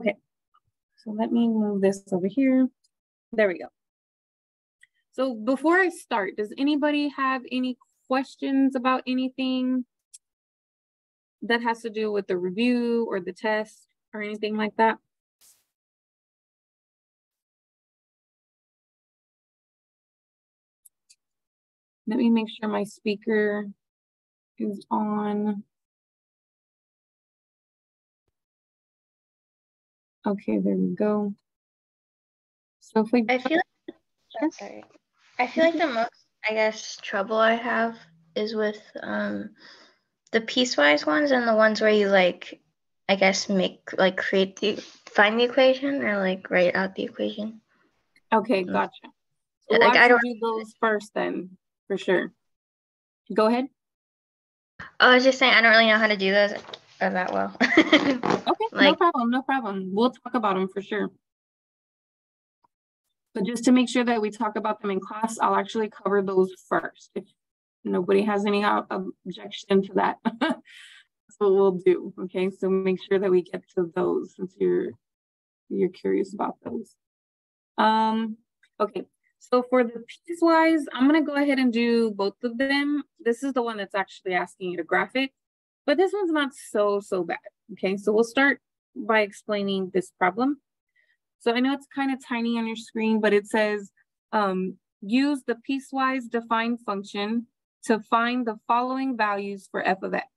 Okay, so let me move this over here. There we go. So before I start, does anybody have any questions about anything that has to do with the review or the test or anything like that? Let me make sure my speaker is on. Okay, there we go. So if we I feel like, sorry. I feel like the most, I guess, trouble I have is with um the piecewise ones and the ones where you like, I guess, make like create the find the equation or like write out the equation. Okay, mm. gotcha. So like I don't do those first then, for sure. Go ahead. I was just saying I don't really know how to do those uh, that well. okay, like, no problem, no problem. We'll talk about them for sure. But just to make sure that we talk about them in class, I'll actually cover those first. If nobody has any objection to that, that's what we'll do. Okay, so make sure that we get to those since you're you're curious about those. Um, okay, so for the piecewise, I'm gonna go ahead and do both of them. This is the one that's actually asking you to graphic, but this one's not so, so bad. Okay, so we'll start by explaining this problem. So I know it's kind of tiny on your screen, but it says um, use the piecewise defined function to find the following values for f of x.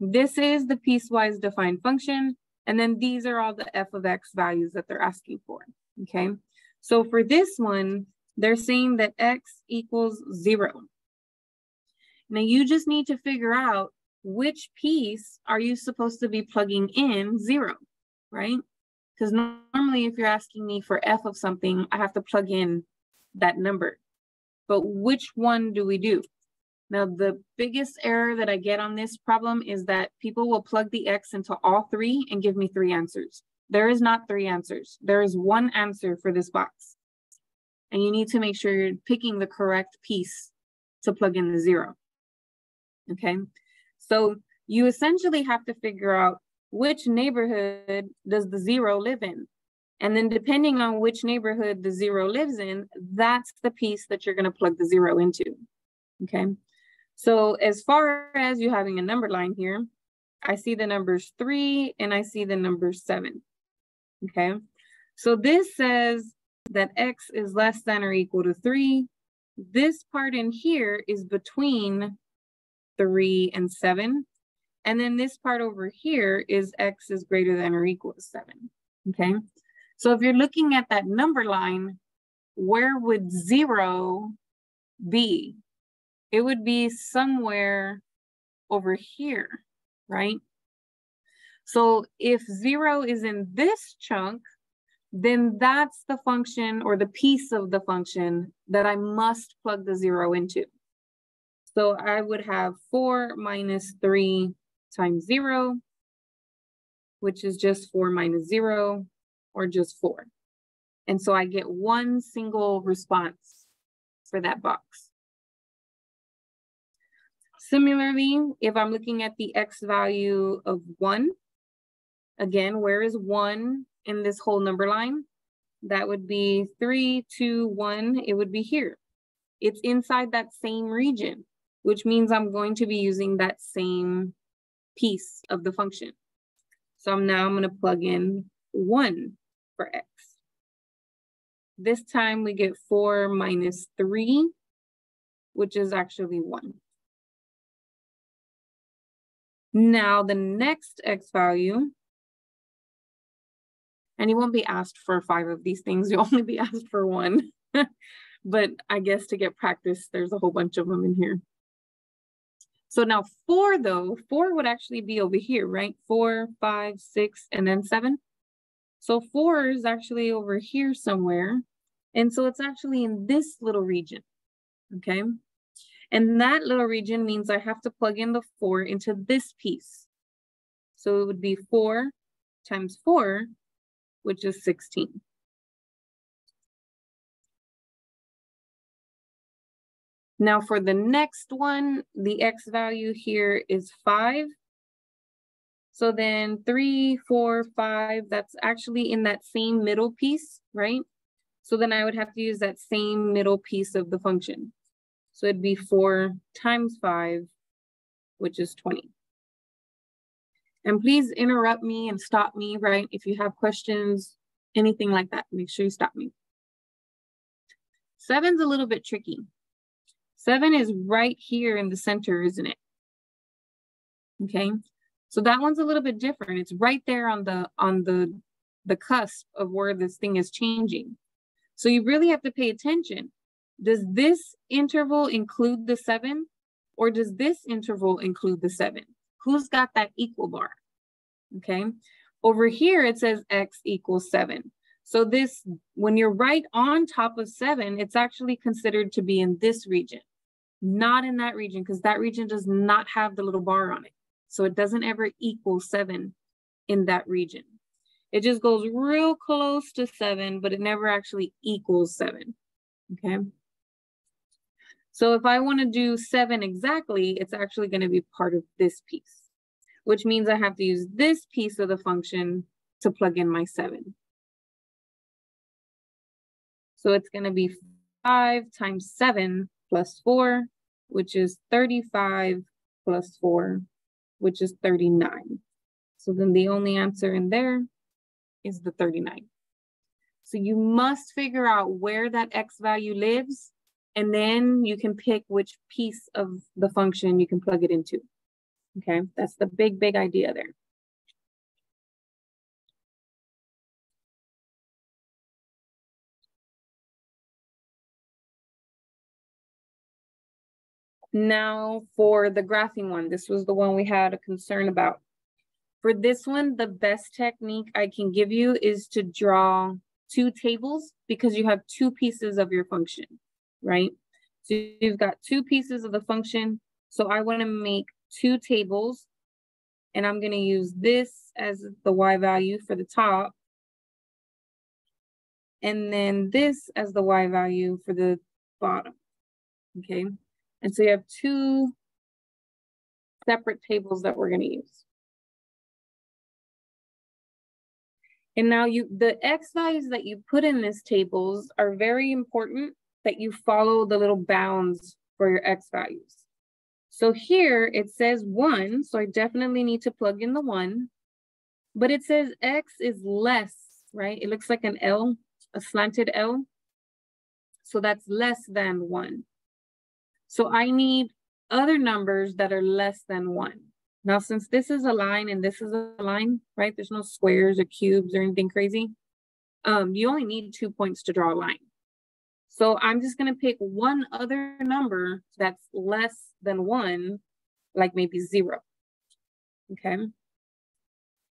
This is the piecewise defined function, and then these are all the f of x values that they're asking for, okay? So for this one, they're saying that x equals zero. Now you just need to figure out which piece are you supposed to be plugging in zero, right? Because normally if you're asking me for f of something, I have to plug in that number. But which one do we do? Now, the biggest error that I get on this problem is that people will plug the x into all three and give me three answers. There is not three answers. There is one answer for this box. And you need to make sure you're picking the correct piece to plug in the zero. Okay, so you essentially have to figure out which neighborhood does the zero live in? And then depending on which neighborhood the zero lives in, that's the piece that you're gonna plug the zero into, okay? So as far as you having a number line here, I see the numbers three and I see the number seven, okay? So this says that x is less than or equal to three. This part in here is between three and seven. And then this part over here is x is greater than or equal to seven, okay? So if you're looking at that number line, where would zero be? It would be somewhere over here, right? So if zero is in this chunk, then that's the function or the piece of the function that I must plug the zero into. So I would have four minus three times zero, which is just four minus zero, or just four. And so I get one single response for that box. Similarly, if I'm looking at the X value of one, again, where is one in this whole number line? That would be three, two, one, it would be here. It's inside that same region, which means I'm going to be using that same piece of the function. So I'm now I'm gonna plug in one for x. This time we get four minus three, which is actually one. Now the next x value, and you won't be asked for five of these things, you'll only be asked for one. but I guess to get practice, there's a whole bunch of them in here. So now four though, four would actually be over here, right? Four, five, six, and then seven. So four is actually over here somewhere. And so it's actually in this little region, okay? And that little region means I have to plug in the four into this piece. So it would be four times four, which is 16. Now for the next one, the X value here is five. So then three, four, five, that's actually in that same middle piece, right? So then I would have to use that same middle piece of the function. So it'd be four times five, which is 20. And please interrupt me and stop me, right? If you have questions, anything like that, make sure you stop me. Seven's a little bit tricky. Seven is right here in the center, isn't it? Okay, so that one's a little bit different. It's right there on the on the the cusp of where this thing is changing. So you really have to pay attention. Does this interval include the seven or does this interval include the seven? Who's got that equal bar? Okay. Over here, it says X equals seven. So this, when you're right on top of seven, it's actually considered to be in this region, not in that region, because that region does not have the little bar on it. So it doesn't ever equal seven in that region. It just goes real close to seven, but it never actually equals seven, okay? So if I wanna do seven exactly, it's actually gonna be part of this piece, which means I have to use this piece of the function to plug in my seven. So it's gonna be five times seven plus four, which is 35 plus four, which is 39. So then the only answer in there is the 39. So you must figure out where that x value lives, and then you can pick which piece of the function you can plug it into. Okay, that's the big, big idea there. Now for the graphing one, this was the one we had a concern about. For this one, the best technique I can give you is to draw two tables because you have two pieces of your function, right? So you've got two pieces of the function. So I wanna make two tables and I'm gonna use this as the Y value for the top and then this as the Y value for the bottom, okay? And so you have two separate tables that we're gonna use. And now you the X values that you put in these tables are very important that you follow the little bounds for your X values. So here it says one, so I definitely need to plug in the one, but it says X is less, right? It looks like an L, a slanted L. So that's less than one. So I need other numbers that are less than one. Now, since this is a line and this is a line, right? There's no squares or cubes or anything crazy. Um, you only need two points to draw a line. So I'm just gonna pick one other number that's less than one, like maybe zero, okay?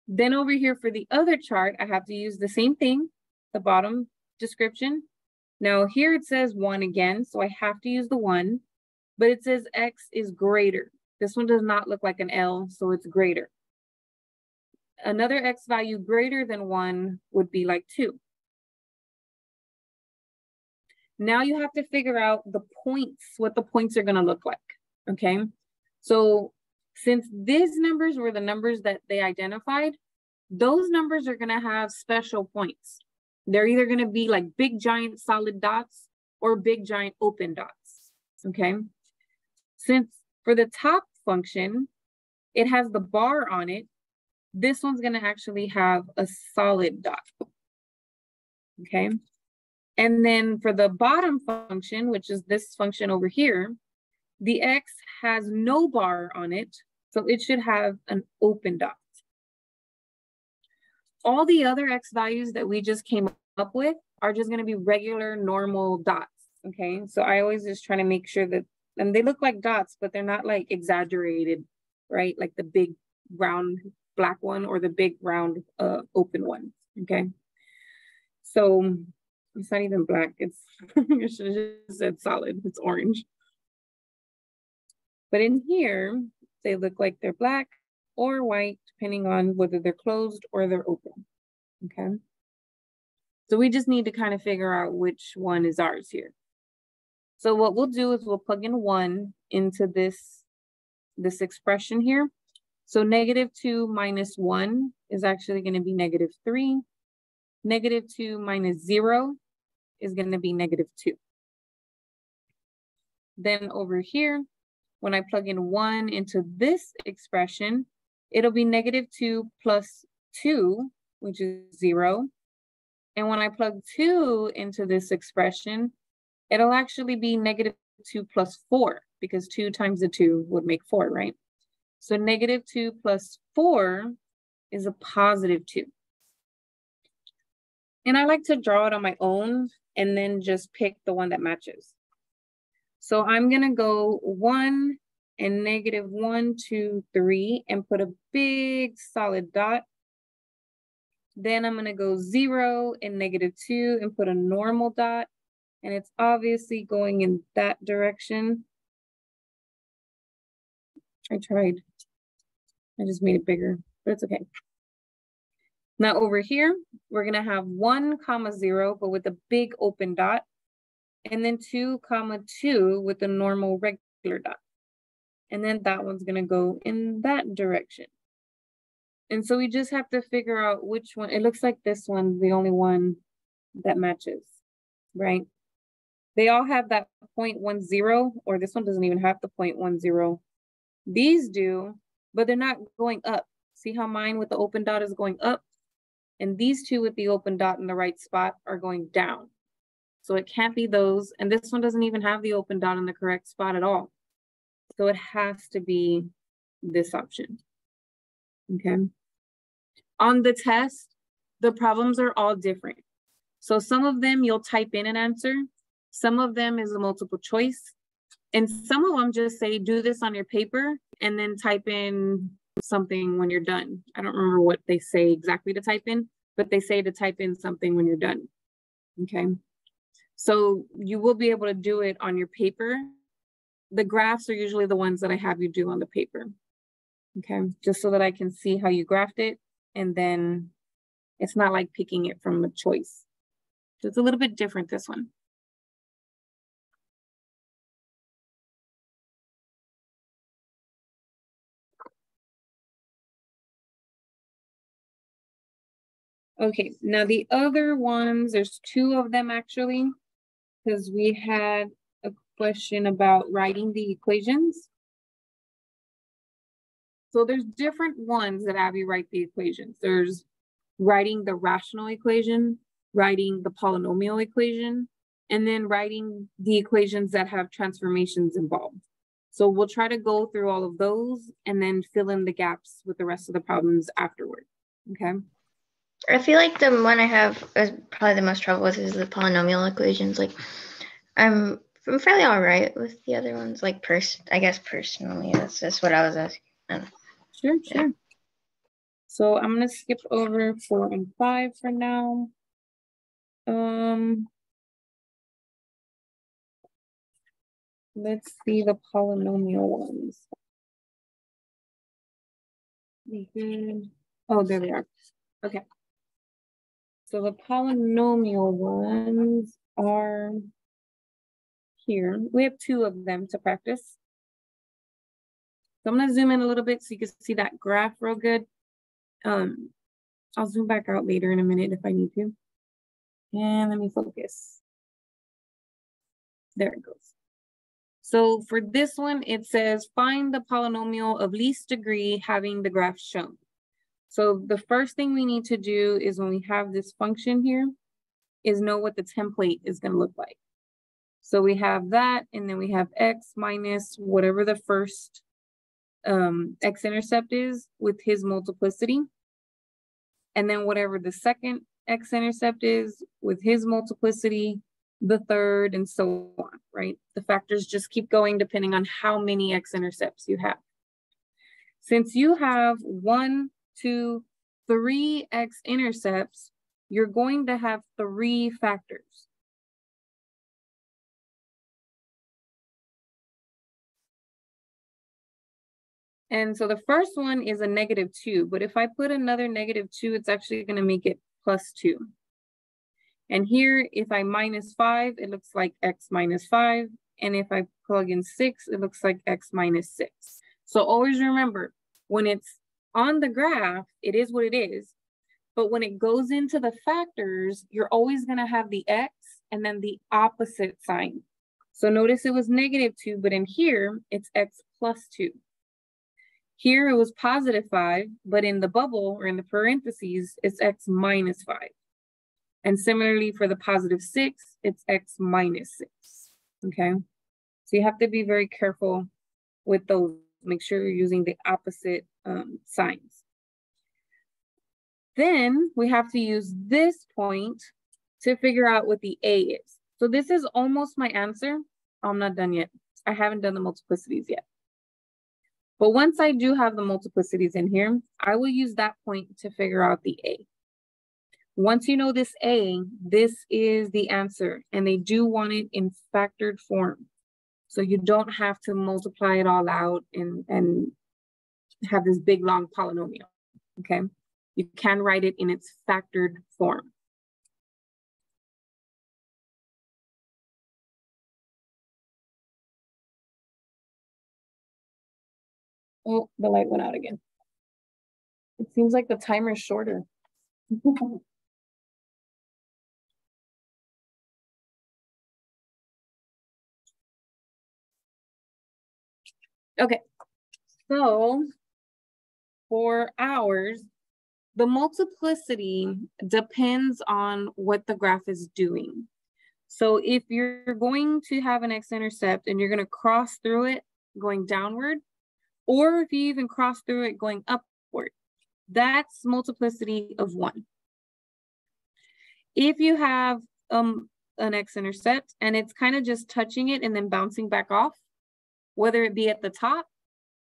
Then over here for the other chart, I have to use the same thing, the bottom description. Now here it says one again, so I have to use the one but it says X is greater. This one does not look like an L, so it's greater. Another X value greater than one would be like two. Now you have to figure out the points, what the points are gonna look like, okay? So since these numbers were the numbers that they identified, those numbers are gonna have special points. They're either gonna be like big giant solid dots or big giant open dots, okay? Since for the top function, it has the bar on it, this one's gonna actually have a solid dot, okay? And then for the bottom function, which is this function over here, the x has no bar on it, so it should have an open dot. All the other x values that we just came up with are just gonna be regular normal dots, okay? So I always just try to make sure that and they look like dots, but they're not like exaggerated, right? Like the big round black one or the big round uh, open one, okay? So it's not even black, it's, I should have just said solid, it's orange. But in here, they look like they're black or white, depending on whether they're closed or they're open, okay? So we just need to kind of figure out which one is ours here. So what we'll do is we'll plug in one into this, this expression here. So negative two minus one is actually gonna be negative three. Negative two minus zero is gonna be negative two. Then over here, when I plug in one into this expression, it'll be negative two plus two, which is zero. And when I plug two into this expression, it'll actually be negative two plus four because two times the two would make four, right? So negative two plus four is a positive two. And I like to draw it on my own and then just pick the one that matches. So I'm gonna go one and negative one, two, three, and put a big solid dot. Then I'm gonna go zero and negative two and put a normal dot. And it's obviously going in that direction. I tried. I just made it bigger, but it's okay. Now over here, we're gonna have one comma zero, but with a big open dot, and then two comma two with a normal regular dot. And then that one's gonna go in that direction. And so we just have to figure out which one, it looks like this one's the only one that matches, right? They all have that 0.10, or this one doesn't even have the 0.10. These do, but they're not going up. See how mine with the open dot is going up? And these two with the open dot in the right spot are going down. So it can't be those. And this one doesn't even have the open dot in the correct spot at all. So it has to be this option. Okay. On the test, the problems are all different. So some of them you'll type in an answer. Some of them is a multiple choice. And some of them just say, do this on your paper and then type in something when you're done. I don't remember what they say exactly to type in, but they say to type in something when you're done. Okay. So you will be able to do it on your paper. The graphs are usually the ones that I have you do on the paper. Okay. Just so that I can see how you graphed it. And then it's not like picking it from a choice. So it's a little bit different, this one. Okay, now the other ones, there's two of them actually, because we had a question about writing the equations. So there's different ones that have you write the equations. There's writing the rational equation, writing the polynomial equation, and then writing the equations that have transformations involved. So we'll try to go through all of those and then fill in the gaps with the rest of the problems afterward, okay? I feel like the one I have is probably the most trouble with is the polynomial equations. Like, I'm I'm fairly all right with the other ones. Like, pers I guess personally, that's just what I was asking. Sure, sure. Yeah. So I'm gonna skip over four and five for now. Um, let's see the polynomial ones. Mm-hmm. Oh, there they are. Okay. So the polynomial ones are here. We have two of them to practice. So I'm gonna zoom in a little bit so you can see that graph real good. Um, I'll zoom back out later in a minute if I need to. And let me focus. There it goes. So for this one, it says find the polynomial of least degree having the graph shown. So the first thing we need to do is when we have this function here, is know what the template is gonna look like. So we have that, and then we have x minus whatever the first um, x-intercept is with his multiplicity. And then whatever the second x-intercept is with his multiplicity, the third, and so on, right? The factors just keep going depending on how many x-intercepts you have. Since you have one to three x-intercepts, you're going to have three factors. And so the first one is a negative two, but if I put another negative two, it's actually gonna make it plus two. And here, if I minus five, it looks like x minus five. And if I plug in six, it looks like x minus six. So always remember, when it's on the graph, it is what it is. But when it goes into the factors, you're always going to have the x and then the opposite sign. So notice it was negative 2, but in here, it's x plus 2. Here it was positive 5, but in the bubble or in the parentheses, it's x minus 5. And similarly for the positive 6, it's x minus 6, okay? So you have to be very careful with those. Make sure you're using the opposite um, signs. Then we have to use this point to figure out what the A is. So this is almost my answer. I'm not done yet. I haven't done the multiplicities yet. But once I do have the multiplicities in here, I will use that point to figure out the A. Once you know this A, this is the answer, and they do want it in factored form. So you don't have to multiply it all out and, and have this big long polynomial, okay? You can write it in its factored form. Oh, the light went out again. It seems like the timer is shorter. okay, so for ours, the multiplicity depends on what the graph is doing. So if you're going to have an x-intercept and you're going to cross through it going downward, or if you even cross through it going upward. That's multiplicity of one. If you have um, an x-intercept and it's kind of just touching it and then bouncing back off, whether it be at the top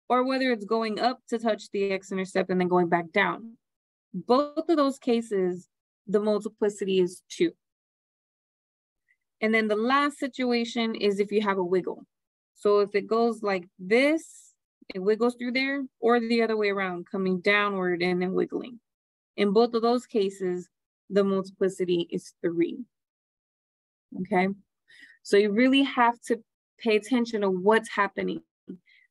or whether it's going up to touch the x-intercept and then going back down. Both of those cases, the multiplicity is two. And then the last situation is if you have a wiggle. So if it goes like this, it wiggles through there or the other way around, coming downward and then wiggling. In both of those cases, the multiplicity is three. Okay, so you really have to pay attention to what's happening.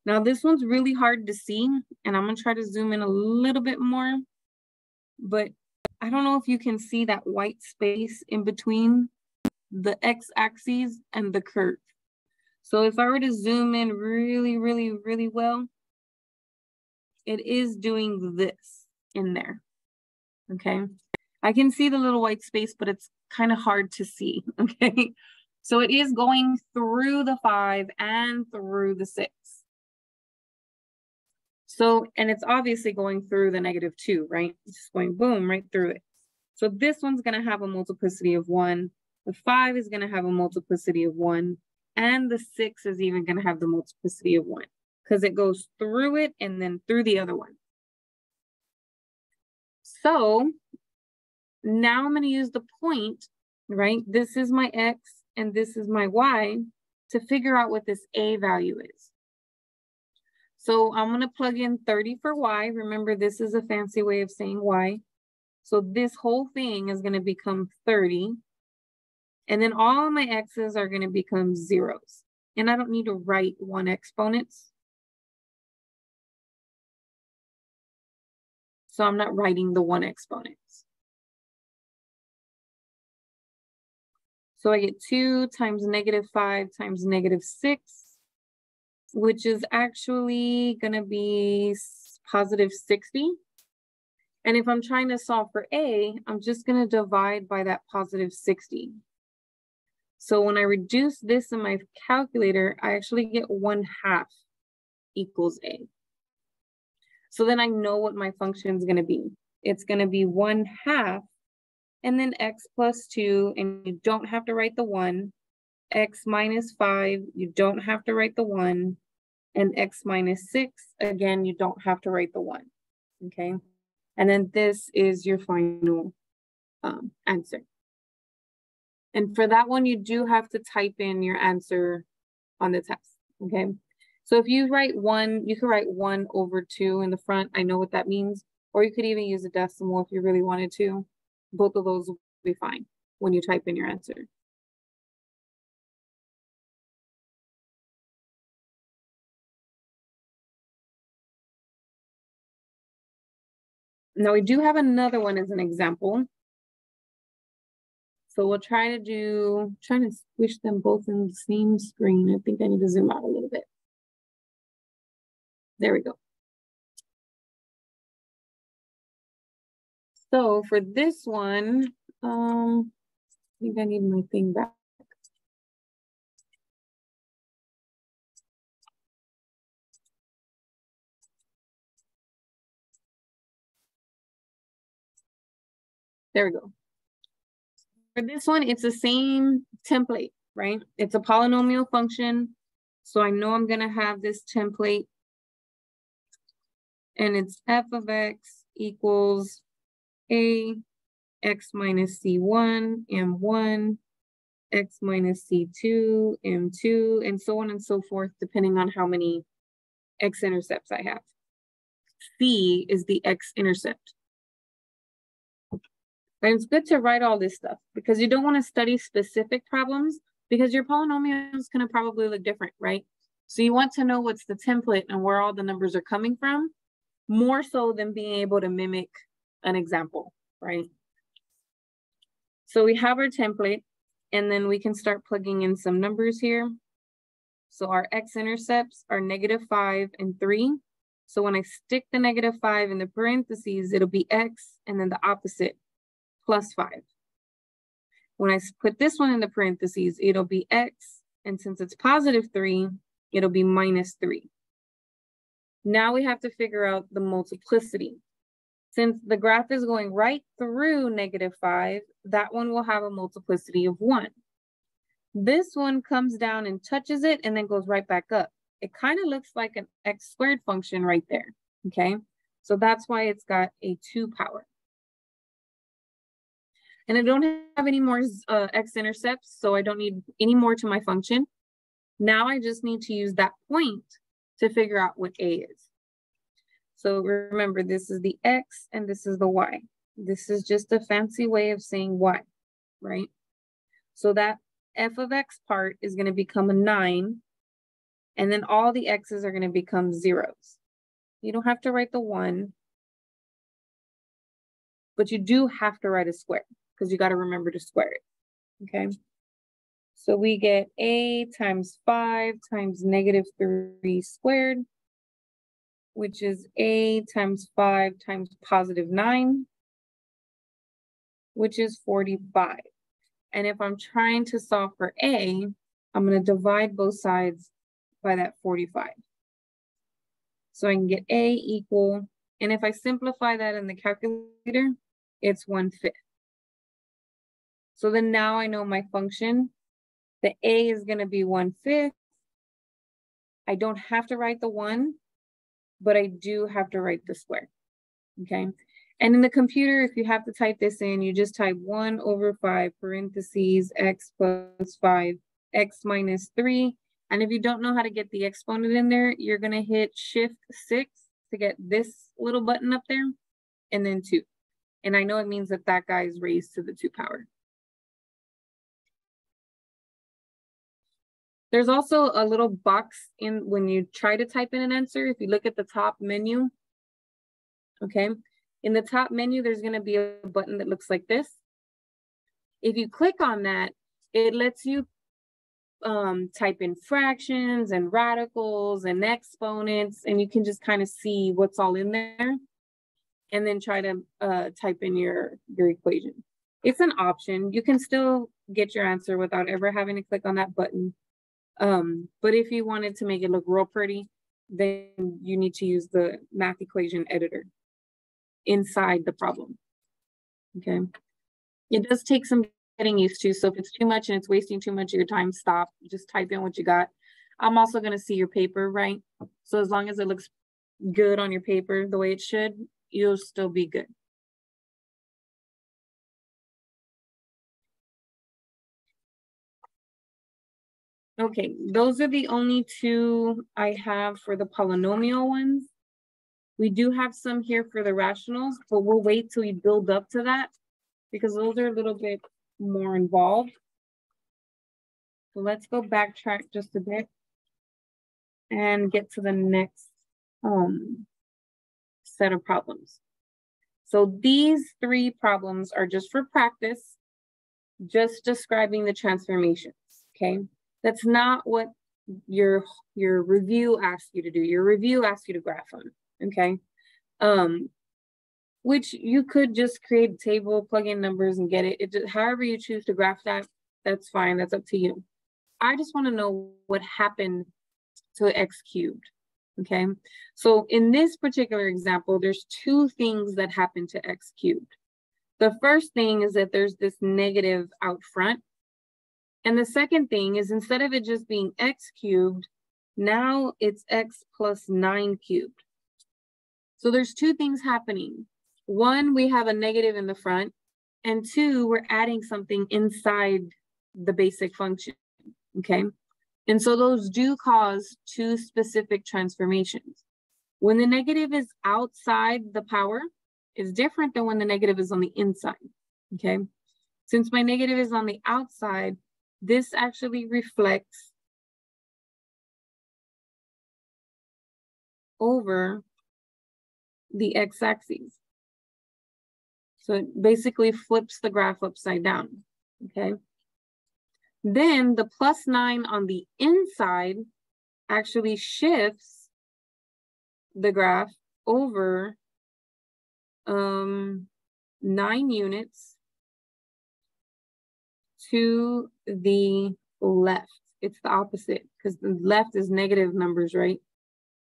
Now this one's really hard to see and I'm gonna try to zoom in a little bit more, but I don't know if you can see that white space in between the x-axis and the curve. So if I were to zoom in really, really, really well, it is doing this in there, okay? I can see the little white space, but it's kind of hard to see, okay? So it is going through the five and through the six. So, and it's obviously going through the negative two, right? It's just going boom, right through it. So this one's gonna have a multiplicity of one. The five is gonna have a multiplicity of one and the six is even going to have the multiplicity of one because it goes through it and then through the other one. So now I'm going to use the point, right? This is my X and this is my Y to figure out what this A value is. So I'm going to plug in 30 for Y. Remember, this is a fancy way of saying Y. So this whole thing is going to become 30 and then all my x's are going to become zeros. And I don't need to write one exponents. So I'm not writing the one exponents. So I get 2 times negative 5 times negative 6, which is actually going to be positive 60. And if I'm trying to solve for A, I'm just going to divide by that positive 60. So when I reduce this in my calculator, I actually get one half equals A. So then I know what my function is going to be. It's going to be one half and then x plus 2, and you don't have to write the 1. x minus 5, you don't have to write the 1. And x minus 6, again, you don't have to write the 1. Okay? And then this is your final um, answer. And for that one, you do have to type in your answer on the test, okay? So if you write one, you could write one over two in the front. I know what that means. Or you could even use a decimal if you really wanted to. Both of those will be fine when you type in your answer. Now we do have another one as an example. So we'll try to do, trying to squish them both in the same screen. I think I need to zoom out a little bit. There we go. So for this one, um, I think I need my thing back. There we go. For this one, it's the same template, right? It's a polynomial function. So I know I'm gonna have this template and it's f of x equals a x minus c1, m1, x minus c2, m2, and so on and so forth, depending on how many x-intercepts I have. C is the x-intercept. And it's good to write all this stuff because you don't want to study specific problems because your polynomial is going to probably look different, right? So you want to know what's the template and where all the numbers are coming from, more so than being able to mimic an example, right? So we have our template and then we can start plugging in some numbers here. So our x-intercepts are negative five and three. So when I stick the negative five in the parentheses, it'll be x and then the opposite, plus five. When I put this one in the parentheses, it'll be x, and since it's positive three, it'll be minus three. Now we have to figure out the multiplicity. Since the graph is going right through negative five, that one will have a multiplicity of one. This one comes down and touches it and then goes right back up. It kind of looks like an x squared function right there, okay? So that's why it's got a two power. And I don't have any more uh, x-intercepts, so I don't need any more to my function. Now I just need to use that point to figure out what a is. So remember, this is the x and this is the y. This is just a fancy way of saying y, right? So that f of x part is going to become a 9, and then all the x's are going to become zeros. You don't have to write the 1, but you do have to write a square because you got to remember to square it, okay? So we get a times 5 times negative 3 squared, which is a times 5 times positive 9, which is 45. And if I'm trying to solve for a, I'm going to divide both sides by that 45. So I can get a equal, and if I simplify that in the calculator, it's 1 fifth. So then now I know my function. The a is going to be 1 fifth. I don't have to write the 1, but I do have to write the square. Okay. And in the computer, if you have to type this in, you just type 1 over 5 parentheses x plus 5 x minus 3. And if you don't know how to get the exponent in there, you're going to hit shift 6 to get this little button up there and then 2. And I know it means that that guy is raised to the 2 power. There's also a little box in when you try to type in an answer. If you look at the top menu, okay, in the top menu, there's gonna be a button that looks like this. If you click on that, it lets you um, type in fractions and radicals and exponents, and you can just kind of see what's all in there and then try to uh, type in your, your equation. It's an option. You can still get your answer without ever having to click on that button. Um, but if you wanted to make it look real pretty, then you need to use the math equation editor inside the problem. Okay. It does take some getting used to. So if it's too much and it's wasting too much of your time, stop. Just type in what you got. I'm also going to see your paper, right? So as long as it looks good on your paper the way it should, you'll still be good. Okay, those are the only two I have for the polynomial ones. We do have some here for the rationals, but we'll wait till we build up to that because those are a little bit more involved. So let's go backtrack just a bit and get to the next um, set of problems. So these three problems are just for practice, just describing the transformations, okay? That's not what your, your review asks you to do. Your review asks you to graph them, okay? Um, which you could just create a table, plug in numbers and get it. it just, however you choose to graph that, that's fine, that's up to you. I just wanna know what happened to x cubed, okay? So in this particular example, there's two things that happen to x cubed. The first thing is that there's this negative out front. And the second thing is instead of it just being x cubed, now it's x plus nine cubed. So there's two things happening. One, we have a negative in the front, and two, we're adding something inside the basic function, okay? And so those do cause two specific transformations. When the negative is outside the power, is different than when the negative is on the inside, okay? Since my negative is on the outside, this actually reflects over the x-axis. So it basically flips the graph upside down, okay? Then the plus nine on the inside actually shifts the graph over um, nine units to the left. It's the opposite because the left is negative numbers, right?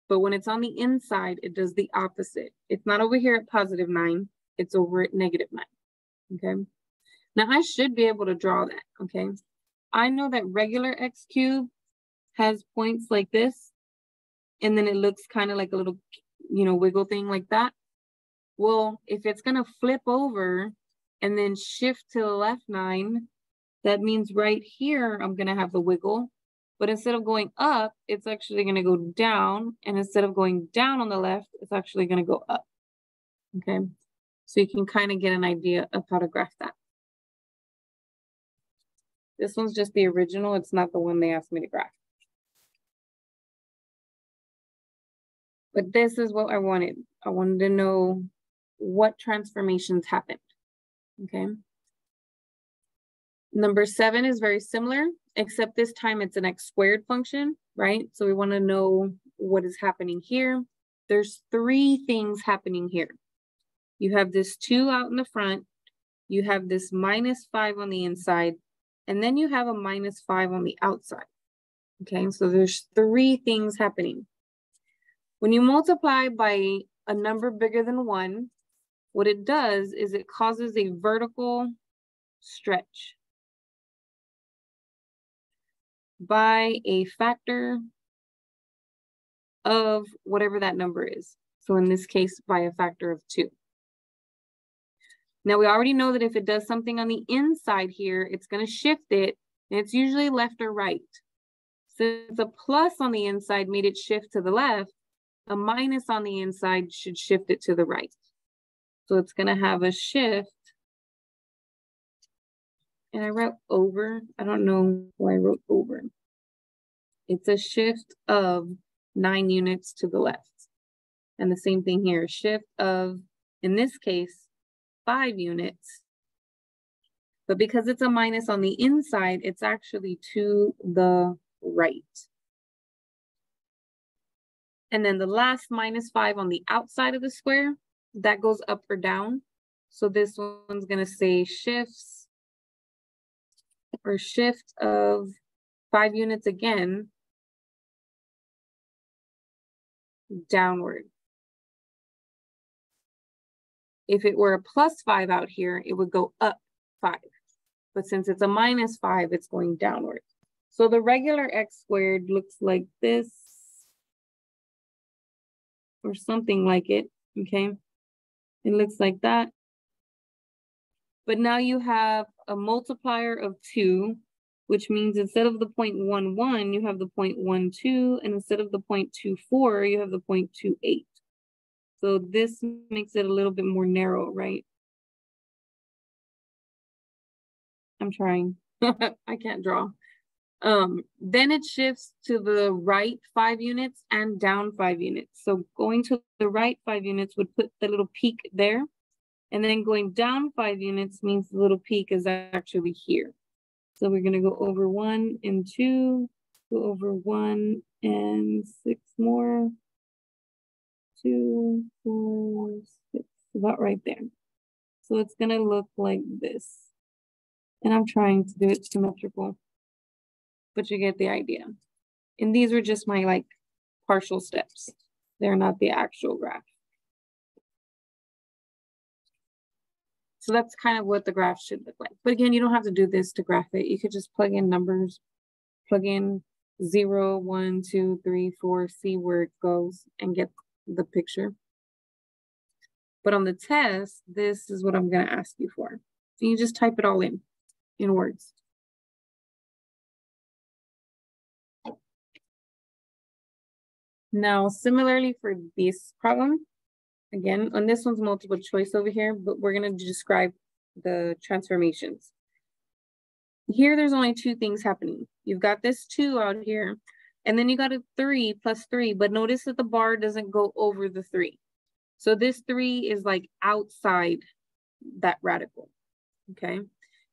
But when it's on the inside, it does the opposite. It's not over here at positive nine, it's over at negative nine, okay? Now I should be able to draw that, okay? I know that regular x cube has points like this, and then it looks kind of like a little, you know, wiggle thing like that. Well, if it's gonna flip over and then shift to the left nine, that means right here, I'm gonna have the wiggle, but instead of going up, it's actually gonna go down. And instead of going down on the left, it's actually gonna go up, okay? So you can kind of get an idea of how to graph that. This one's just the original. It's not the one they asked me to graph. But this is what I wanted. I wanted to know what transformations happened, okay? Number seven is very similar, except this time it's an x squared function, right? So we wanna know what is happening here. There's three things happening here. You have this two out in the front, you have this minus five on the inside, and then you have a minus five on the outside. Okay, so there's three things happening. When you multiply by a number bigger than one, what it does is it causes a vertical stretch by a factor of whatever that number is. So in this case, by a factor of two. Now we already know that if it does something on the inside here, it's gonna shift it, and it's usually left or right. Since a plus on the inside made it shift to the left, a minus on the inside should shift it to the right. So it's gonna have a shift. And I wrote over, I don't know why I wrote over. It's a shift of nine units to the left. And the same thing here, shift of, in this case, five units. But because it's a minus on the inside, it's actually to the right. And then the last minus five on the outside of the square, that goes up or down. So this one's gonna say shifts or shift of five units again downward. If it were a plus five out here, it would go up five. But since it's a minus five, it's going downward. So the regular x squared looks like this or something like it, okay? It looks like that. But now you have a multiplier of two, which means instead of the 0.11, you have the 0.12, and instead of the 0.24, you have the 0.28. So this makes it a little bit more narrow, right? I'm trying. I can't draw. Um, then it shifts to the right five units and down five units. So going to the right five units would put the little peak there. And then going down five units means the little peak is actually here. So we're gonna go over one and two, go over one and six more, two, four, six, about right there. So it's gonna look like this. And I'm trying to do it symmetrical, but you get the idea. And these are just my like partial steps. They're not the actual graph. So that's kind of what the graph should look like. But again, you don't have to do this to graph it. You could just plug in numbers, plug in zero, one, two, three, four, see where it goes and get the picture. But on the test, this is what I'm gonna ask you for. You just type it all in, in words. Now, similarly for this problem, again, on this one's multiple choice over here, but we're gonna describe the transformations. Here, there's only two things happening. You've got this two out here, and then you got a three plus three, but notice that the bar doesn't go over the three. So this three is like outside that radical, okay?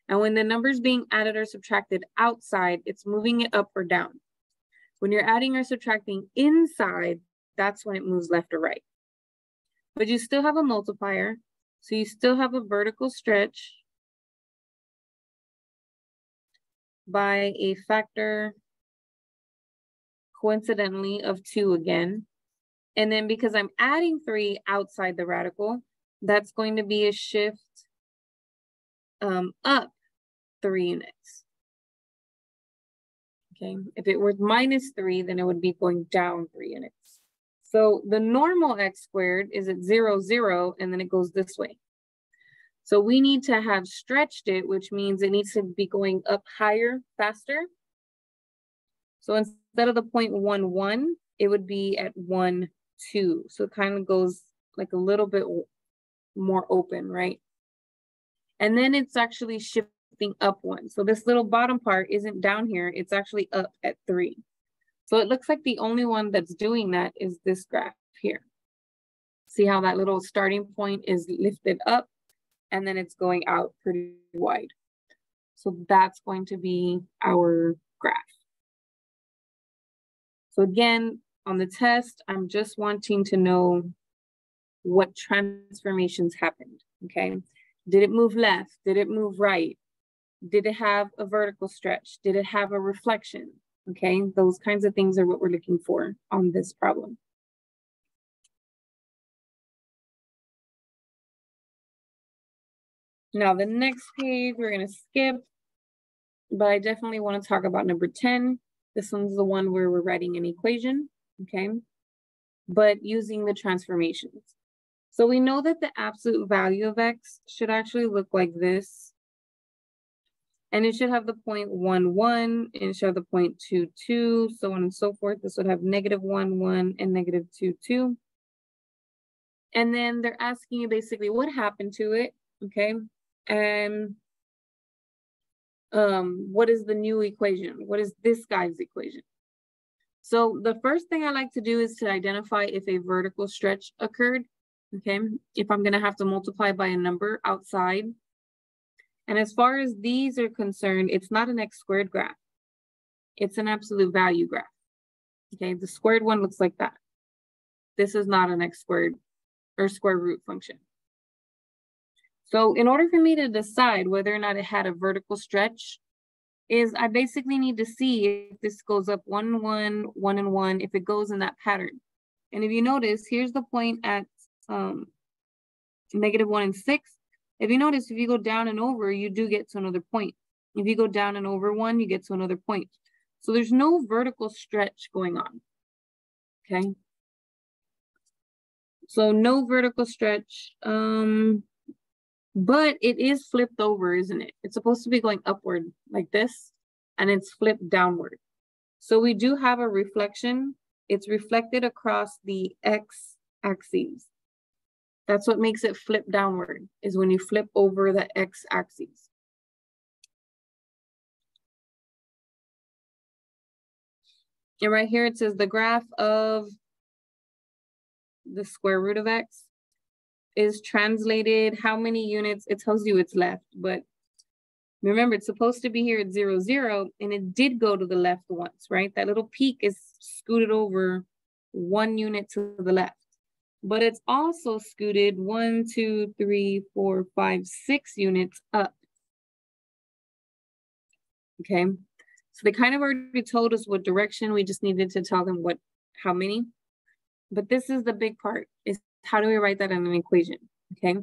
And when the number's being added or subtracted outside, it's moving it up or down. When you're adding or subtracting inside, that's when it moves left or right. But you still have a multiplier. So you still have a vertical stretch by a factor coincidentally of two again. And then because I'm adding three outside the radical, that's going to be a shift um, up three units. Okay, if it were minus three, then it would be going down three units. So the normal x squared is at zero, zero, and then it goes this way. So we need to have stretched it, which means it needs to be going up higher, faster. So instead of the 0.11, it would be at 1, 2. So it kind of goes like a little bit more open, right? And then it's actually shifting up one. So this little bottom part isn't down here, it's actually up at three. So it looks like the only one that's doing that is this graph here. See how that little starting point is lifted up and then it's going out pretty wide. So that's going to be our graph. So again, on the test, I'm just wanting to know what transformations happened, okay? Did it move left? Did it move right? Did it have a vertical stretch? Did it have a reflection? Okay, those kinds of things are what we're looking for on this problem. Now the next page we're gonna skip, but I definitely wanna talk about number 10. This one's the one where we're writing an equation, okay? But using the transformations. So we know that the absolute value of x should actually look like this and it should have the point one, one, and it should have the point two, two, so on and so forth. This would have negative one, one, and negative two, two. And then they're asking you basically what happened to it, okay? And um, what is the new equation? What is this guy's equation? So the first thing I like to do is to identify if a vertical stretch occurred, okay? If I'm gonna have to multiply by a number outside and as far as these are concerned, it's not an x squared graph. It's an absolute value graph. Okay, the squared one looks like that. This is not an x squared or square root function. So in order for me to decide whether or not it had a vertical stretch, is I basically need to see if this goes up one, one, one, and one, if it goes in that pattern. And if you notice, here's the point at um, negative one and six. If you notice, if you go down and over, you do get to another point. If you go down and over one, you get to another point. So there's no vertical stretch going on, okay? So no vertical stretch, um, but it is flipped over, isn't it? It's supposed to be going upward like this, and it's flipped downward. So we do have a reflection. It's reflected across the x axis. That's what makes it flip downward, is when you flip over the x-axis. And right here it says the graph of the square root of x. is translated how many units, it tells you it's left, but remember it's supposed to be here at zero, zero, and it did go to the left once, right? That little peak is scooted over one unit to the left, but it's also scooted one, two, three, four, five, six units up. Okay, so they kind of already told us what direction, we just needed to tell them what, how many. But this is the big part, is how do we write that in an equation, okay?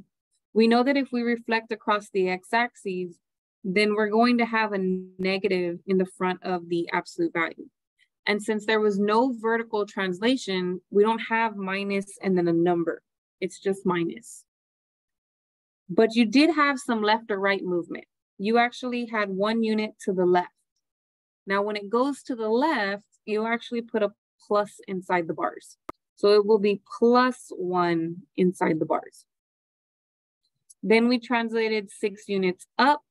We know that if we reflect across the x-axis, then we're going to have a negative in the front of the absolute value. And since there was no vertical translation, we don't have minus and then a number. It's just minus. But you did have some left or right movement. You actually had one unit to the left. Now, when it goes to the left, you actually put a plus inside the bars. So it will be plus one inside the bars. Then we translated six units up.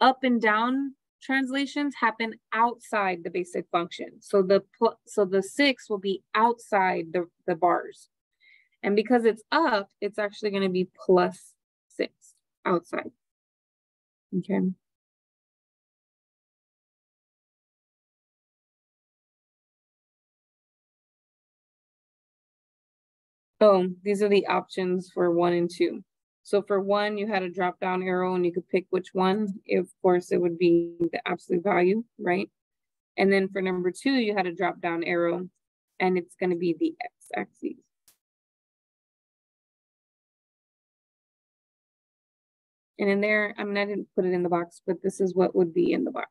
Up and down translations happen outside the basic function. So the so the six will be outside the, the bars. And because it's up, it's actually going to be plus six outside. Okay. Oh, these are the options for one and two. So for one, you had a drop down arrow and you could pick which one. Of course, it would be the absolute value, right? And then for number two, you had a drop down arrow and it's going to be the x-axis. And in there, I mean, I didn't put it in the box, but this is what would be in the box.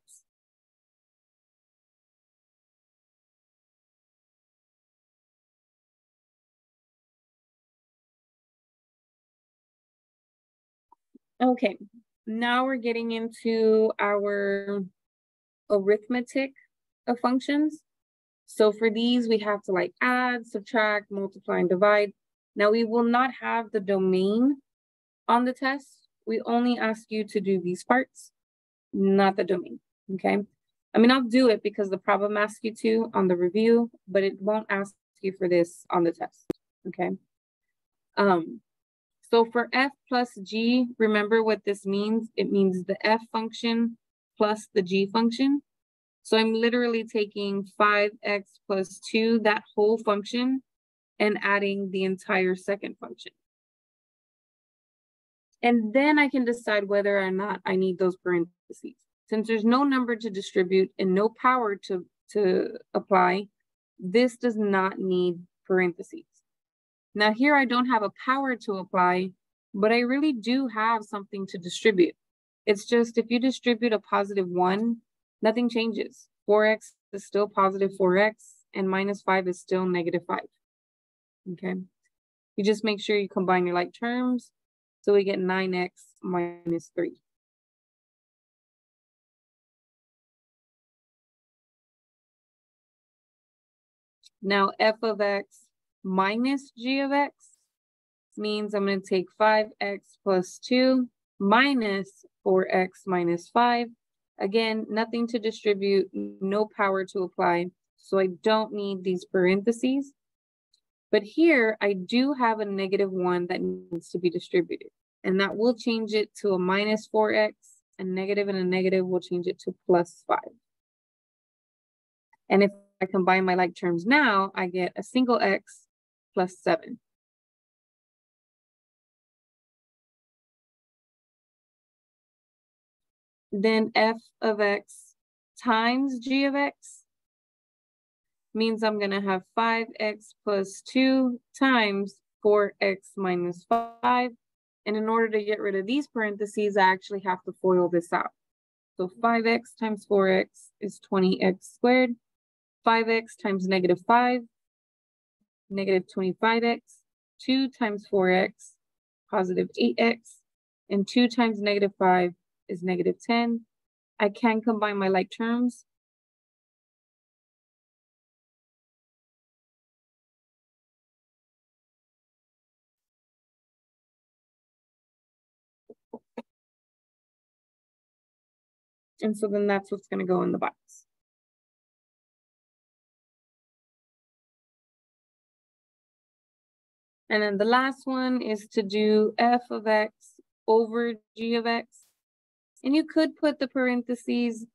Okay, now we're getting into our arithmetic of functions. So for these, we have to like add, subtract, multiply, and divide. Now we will not have the domain on the test. We only ask you to do these parts, not the domain, okay? I mean, I'll do it because the problem asks you to on the review, but it won't ask you for this on the test, okay? Um, so for f plus g, remember what this means? It means the f function plus the g function. So I'm literally taking 5x plus 2, that whole function, and adding the entire second function. And then I can decide whether or not I need those parentheses. Since there's no number to distribute and no power to, to apply, this does not need parentheses. Now here I don't have a power to apply, but I really do have something to distribute. It's just if you distribute a positive one, nothing changes. 4x is still positive 4x and minus 5 is still negative 5. Okay. You just make sure you combine your like terms. So we get 9x minus 3. Now f of x minus g of x means I'm going to take 5x plus 2 minus 4x minus 5. Again, nothing to distribute, no power to apply. So I don't need these parentheses. But here I do have a negative 1 that needs to be distributed. And that will change it to a minus 4x. A negative and a negative will change it to plus 5. And if I combine my like terms now, I get a single x plus 7. Then f of x times g of x means I'm going to have 5x plus 2 times 4x minus 5. And in order to get rid of these parentheses, I actually have to FOIL this out. So 5x times 4x is 20x squared. 5x times negative 5 negative 25x, 2 times 4x, positive 8x, and 2 times negative 5 is negative 10. I can combine my like terms. And so then that's what's going to go in the box. And then the last one is to do f of x over g of x. And you could put the parentheses,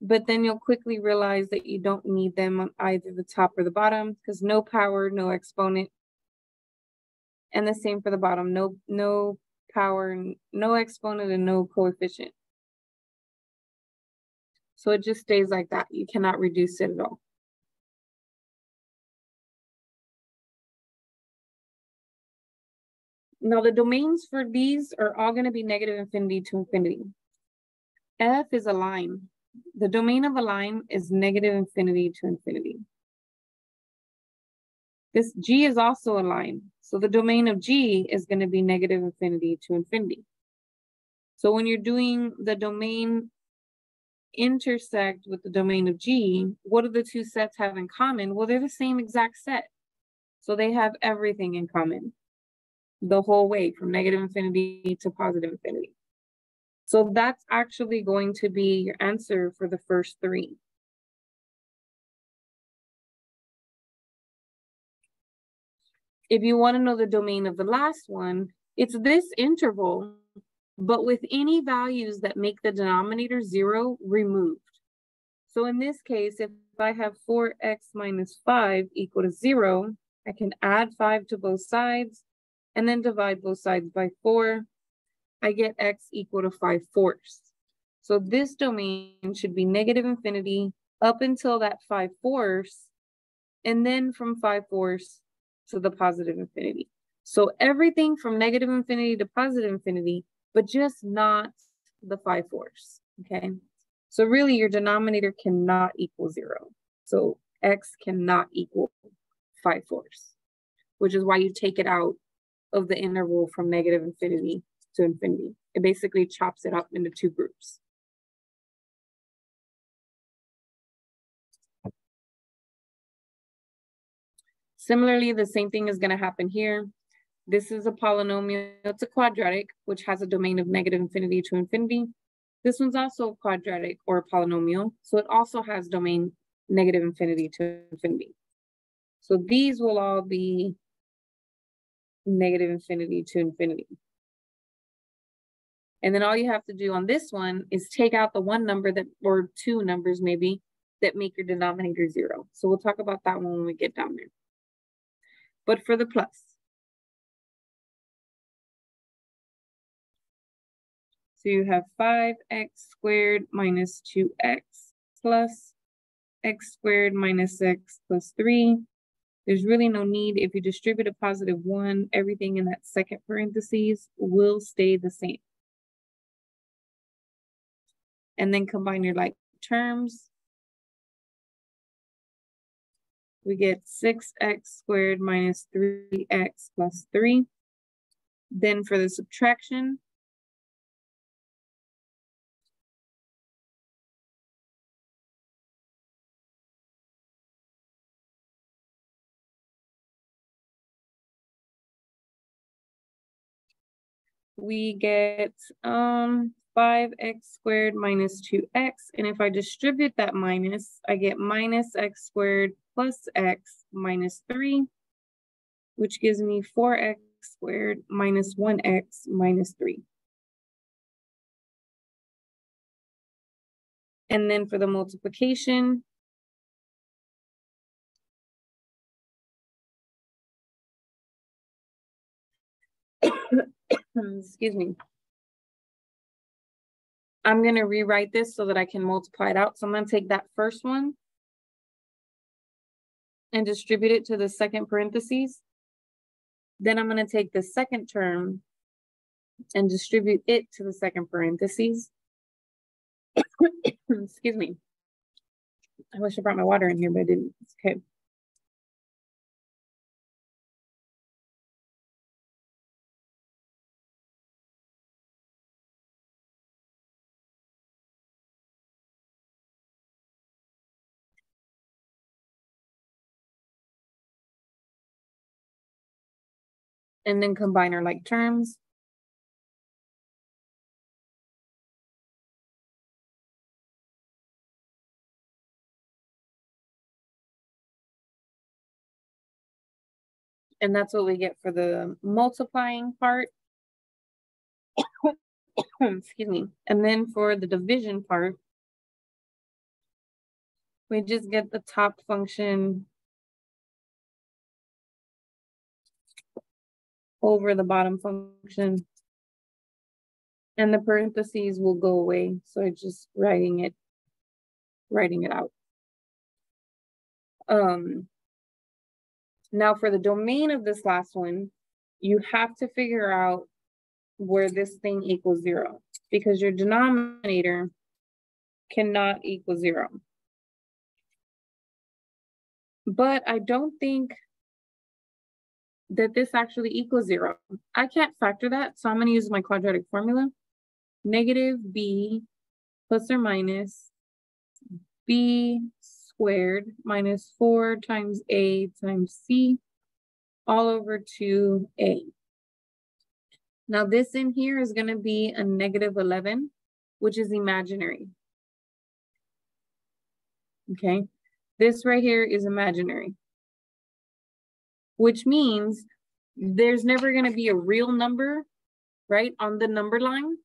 but then you'll quickly realize that you don't need them on either the top or the bottom because no power, no exponent. And the same for the bottom, no, no power, no exponent and no coefficient. So it just stays like that. You cannot reduce it at all. Now the domains for these are all going to be negative infinity to infinity. F is a line. The domain of a line is negative infinity to infinity. This G is also a line. So the domain of G is going to be negative infinity to infinity. So when you're doing the domain intersect with the domain of G, what do the two sets have in common? Well, they're the same exact set. So they have everything in common the whole way from negative infinity to positive infinity. So that's actually going to be your answer for the first three. If you want to know the domain of the last one, it's this interval, but with any values that make the denominator zero removed. So in this case, if I have 4x minus 5 equal to 0, I can add 5 to both sides and then divide both sides by 4. I get x equal to 5 fourths. So this domain should be negative infinity up until that 5 fourths, and then from 5 fourths to the positive infinity. So everything from negative infinity to positive infinity, but just not the 5 fourths, okay? So really your denominator cannot equal zero. So x cannot equal 5 fourths, which is why you take it out of the interval from negative infinity to infinity. It basically chops it up into two groups. Similarly, the same thing is going to happen here. This is a polynomial, it's a quadratic, which has a domain of negative infinity to infinity. This one's also a quadratic or a polynomial, so it also has domain negative infinity to infinity. So these will all be negative infinity to infinity. And then all you have to do on this one is take out the one number that, or two numbers maybe, that make your denominator zero. So we'll talk about that one when we get down there. But for the plus, So you have 5x squared minus 2x plus x squared minus x plus 3 there's really no need. If you distribute a positive one, everything in that second parentheses will stay the same. And then combine your like terms. We get 6x squared minus 3x plus 3. Then for the subtraction, we get um 5x squared minus 2x. And if I distribute that minus, I get minus x squared plus x minus 3, which gives me 4x squared minus 1x minus 3. And then for the multiplication, excuse me. I'm going to rewrite this so that I can multiply it out. So I'm going to take that first one and distribute it to the second parentheses. Then I'm going to take the second term and distribute it to the second parentheses. Excuse me. I wish I brought my water in here, but I didn't. It's okay. And then combine our like terms. And that's what we get for the multiplying part. Excuse me. And then for the division part, we just get the top function over the bottom function. And the parentheses will go away. So just writing it, writing it out. Um, now for the domain of this last one, you have to figure out where this thing equals zero because your denominator cannot equal zero. But I don't think that this actually equals zero. I can't factor that, so I'm gonna use my quadratic formula. Negative b plus or minus b squared minus four times a times c all over two a. Now this in here is gonna be a negative 11, which is imaginary. Okay, this right here is imaginary which means there's never going to be a real number, right, on the number line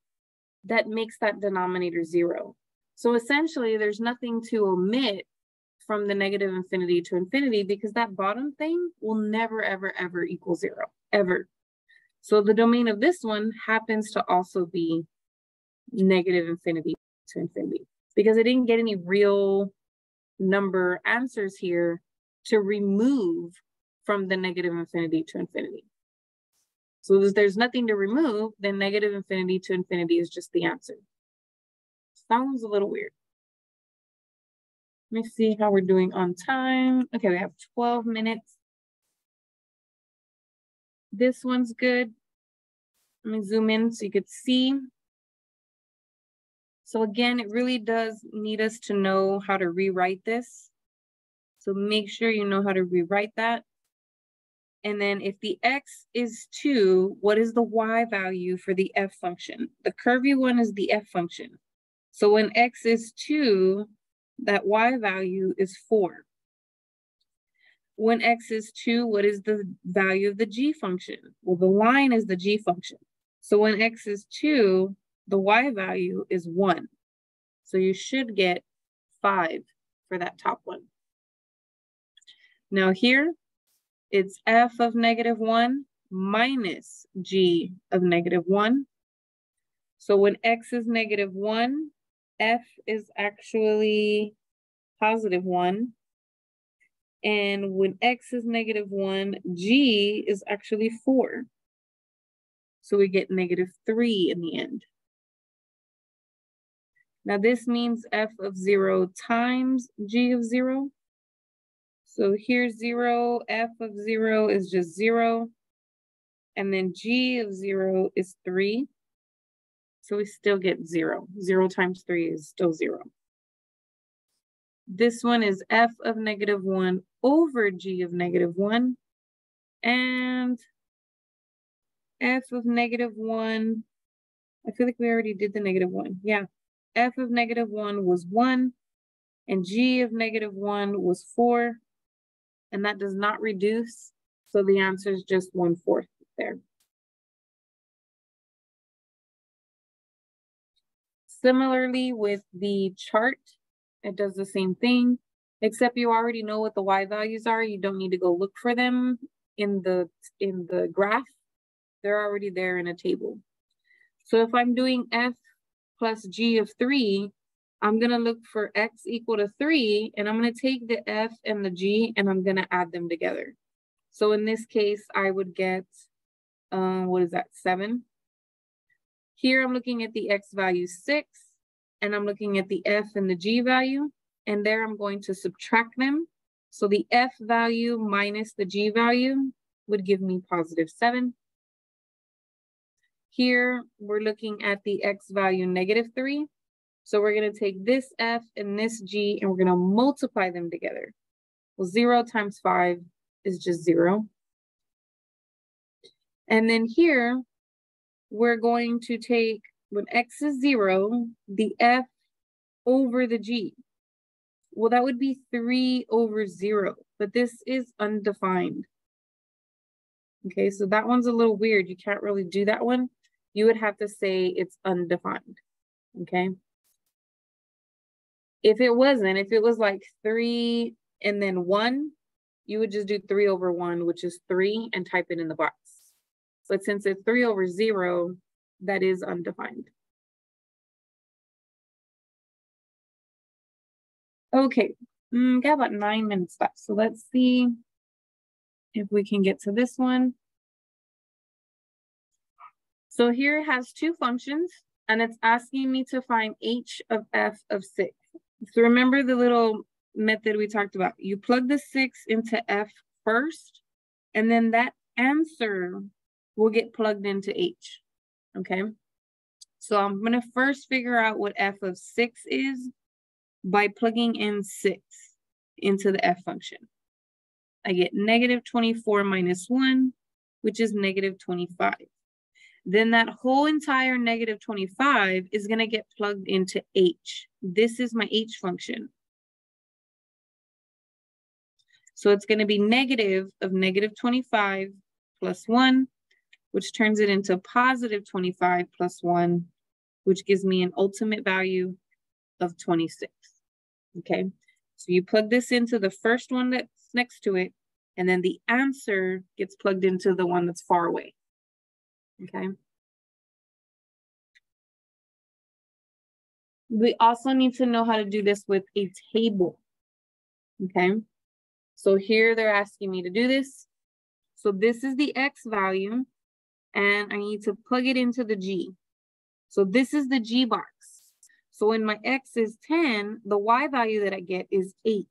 that makes that denominator zero. So essentially, there's nothing to omit from the negative infinity to infinity because that bottom thing will never, ever, ever equal zero, ever. So the domain of this one happens to also be negative infinity to infinity because I didn't get any real number answers here to remove from the negative infinity to infinity. So there's nothing to remove, then negative infinity to infinity is just the answer. Sounds a little weird. Let me see how we're doing on time. Okay, we have 12 minutes. This one's good. Let me zoom in so you could see. So again, it really does need us to know how to rewrite this. So make sure you know how to rewrite that. And then if the x is 2, what is the y value for the f function? The curvy one is the f function. So when x is 2, that y value is 4. When x is 2, what is the value of the g function? Well, the line is the g function. So when x is 2, the y value is 1. So you should get 5 for that top one. Now here, it's f of negative 1 minus g of negative 1. So when x is negative 1, f is actually positive 1. And when x is negative 1, g is actually 4. So we get negative 3 in the end. Now this means f of 0 times g of 0. So here's zero, f of zero is just zero. And then g of zero is three. So we still get zero. Zero times three is still zero. This one is f of negative one over g of negative one. And f of negative one, I feel like we already did the negative one. Yeah, f of negative one was one and g of negative one was four and that does not reduce. So the answer is just one fourth there. Similarly with the chart, it does the same thing, except you already know what the Y values are. You don't need to go look for them in the, in the graph. They're already there in a table. So if I'm doing F plus G of three, I'm gonna look for x equal to three, and I'm gonna take the f and the g, and I'm gonna add them together. So in this case, I would get, uh, what is that, seven? Here I'm looking at the x value six, and I'm looking at the f and the g value, and there I'm going to subtract them. So the f value minus the g value would give me positive seven. Here, we're looking at the x value negative three, so we're gonna take this F and this G and we're gonna multiply them together. Well, zero times five is just zero. And then here, we're going to take, when X is zero, the F over the G. Well, that would be three over zero, but this is undefined. Okay, so that one's a little weird. You can't really do that one. You would have to say it's undefined. Okay. If it wasn't, if it was like three and then one, you would just do three over one, which is three, and type it in the box. But since it's three over zero, that is undefined. Okay, mm, got about nine minutes left. So let's see if we can get to this one. So here it has two functions and it's asking me to find h of f of six. So remember the little method we talked about. You plug the six into f first, and then that answer will get plugged into h, okay? So I'm gonna first figure out what f of six is by plugging in six into the f function. I get negative 24 minus one, which is negative 25 then that whole entire negative 25 is going to get plugged into h. This is my h function. So it's going to be negative of negative 25 plus 1, which turns it into positive 25 plus 1, which gives me an ultimate value of 26. Okay, so you plug this into the first one that's next to it, and then the answer gets plugged into the one that's far away. Okay. We also need to know how to do this with a table. Okay. So here they're asking me to do this. So this is the X value and I need to plug it into the G. So this is the G box. So when my X is 10, the Y value that I get is eight.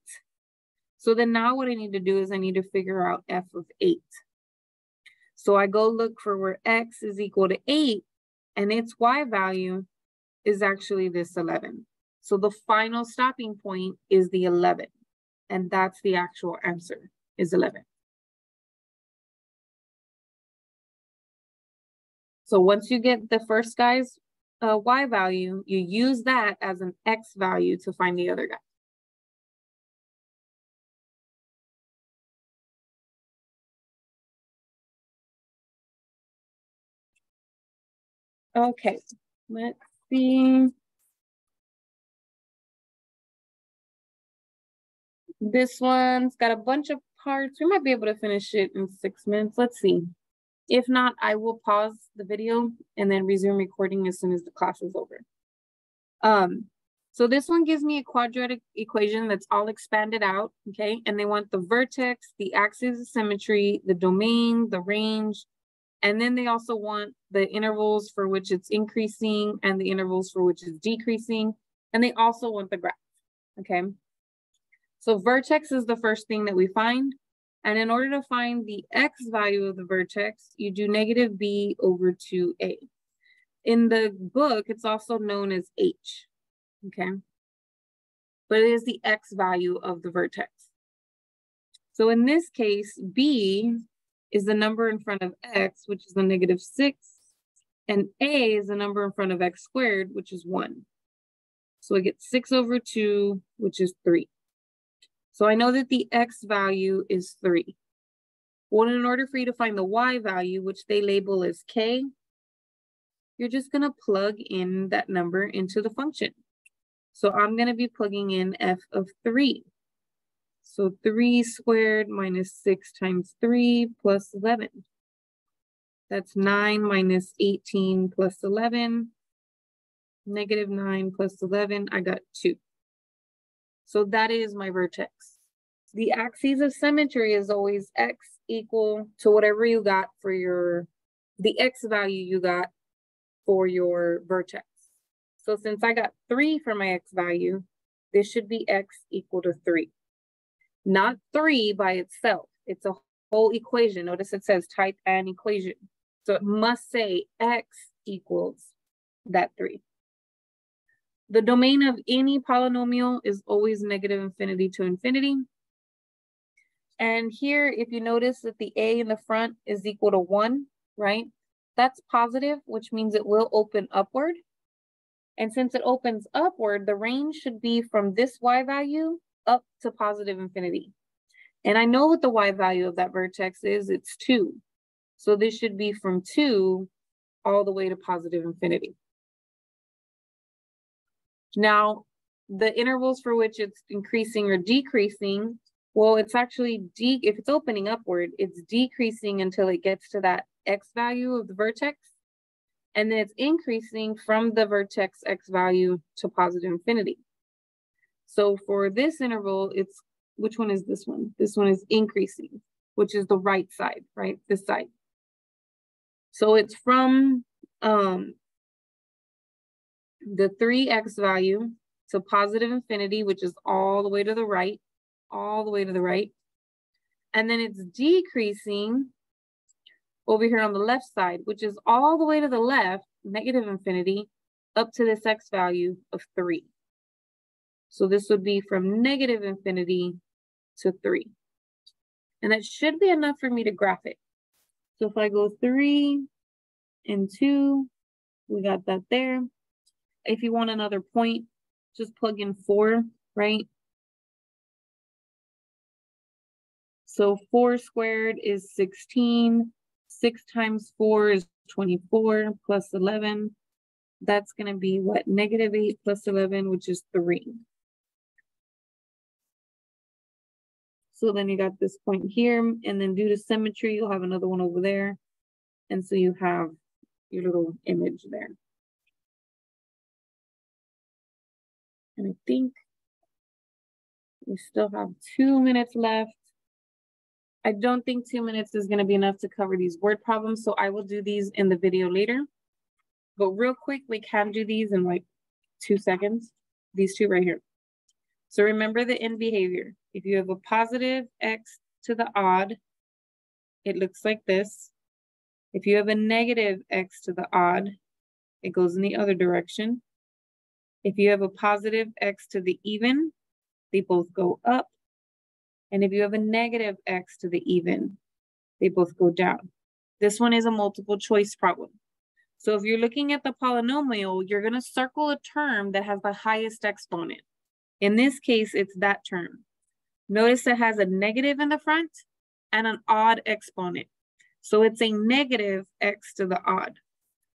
So then now what I need to do is I need to figure out F of eight. So I go look for where X is equal to eight and its Y value is actually this 11. So the final stopping point is the 11. And that's the actual answer is 11. So once you get the first guy's uh, Y value, you use that as an X value to find the other guy. Okay, let's see. This one's got a bunch of parts. We might be able to finish it in six minutes. Let's see. If not, I will pause the video and then resume recording as soon as the class is over. Um, so this one gives me a quadratic equation that's all expanded out, okay? And they want the vertex, the axis of symmetry, the domain, the range, and then they also want the intervals for which it's increasing and the intervals for which it's decreasing. And they also want the graph, okay? So vertex is the first thing that we find. And in order to find the x value of the vertex, you do negative b over 2a. In the book, it's also known as h, okay? But it is the x value of the vertex. So in this case, b is the number in front of x, which is the negative 6, and a is the number in front of x squared, which is 1. So I get 6 over 2, which is 3. So I know that the x value is 3. Well, in order for you to find the y value, which they label as k, you're just going to plug in that number into the function. So I'm going to be plugging in f of 3. So 3 squared minus 6 times 3 plus 11. That's 9 minus 18 plus 11. Negative 9 plus 11, I got 2. So that is my vertex. The axis of symmetry is always x equal to whatever you got for your, the x value you got for your vertex. So since I got 3 for my x value, this should be x equal to 3 not three by itself. It's a whole equation. Notice it says type an equation. So it must say x equals that three. The domain of any polynomial is always negative infinity to infinity. And here, if you notice that the a in the front is equal to one, right? That's positive, which means it will open upward. And since it opens upward, the range should be from this y value up to positive infinity. And I know what the y value of that vertex is, it's two. So this should be from two all the way to positive infinity. Now, the intervals for which it's increasing or decreasing, well, it's actually, de if it's opening upward, it's decreasing until it gets to that x value of the vertex. And then it's increasing from the vertex x value to positive infinity. So for this interval, it's, which one is this one? This one is increasing, which is the right side, right? This side. So it's from um, the 3x value to positive infinity, which is all the way to the right, all the way to the right. And then it's decreasing over here on the left side, which is all the way to the left, negative infinity, up to this x value of 3. So this would be from negative infinity to 3. And that should be enough for me to graph it. So if I go 3 and 2, we got that there. If you want another point, just plug in 4, right? So 4 squared is 16. 6 times 4 is 24 plus 11. That's going to be what? Negative 8 plus 11, which is 3. So then you got this point here, and then due to symmetry, you'll have another one over there. And so you have your little image there. And I think we still have two minutes left. I don't think two minutes is gonna be enough to cover these word problems, so I will do these in the video later. But real quick, we can do these in like two seconds. These two right here. So remember the end behavior. If you have a positive x to the odd, it looks like this. If you have a negative x to the odd, it goes in the other direction. If you have a positive x to the even, they both go up. And if you have a negative x to the even, they both go down. This one is a multiple choice problem. So if you're looking at the polynomial, you're going to circle a term that has the highest exponent. In this case, it's that term. Notice it has a negative in the front and an odd exponent. So it's a negative x to the odd,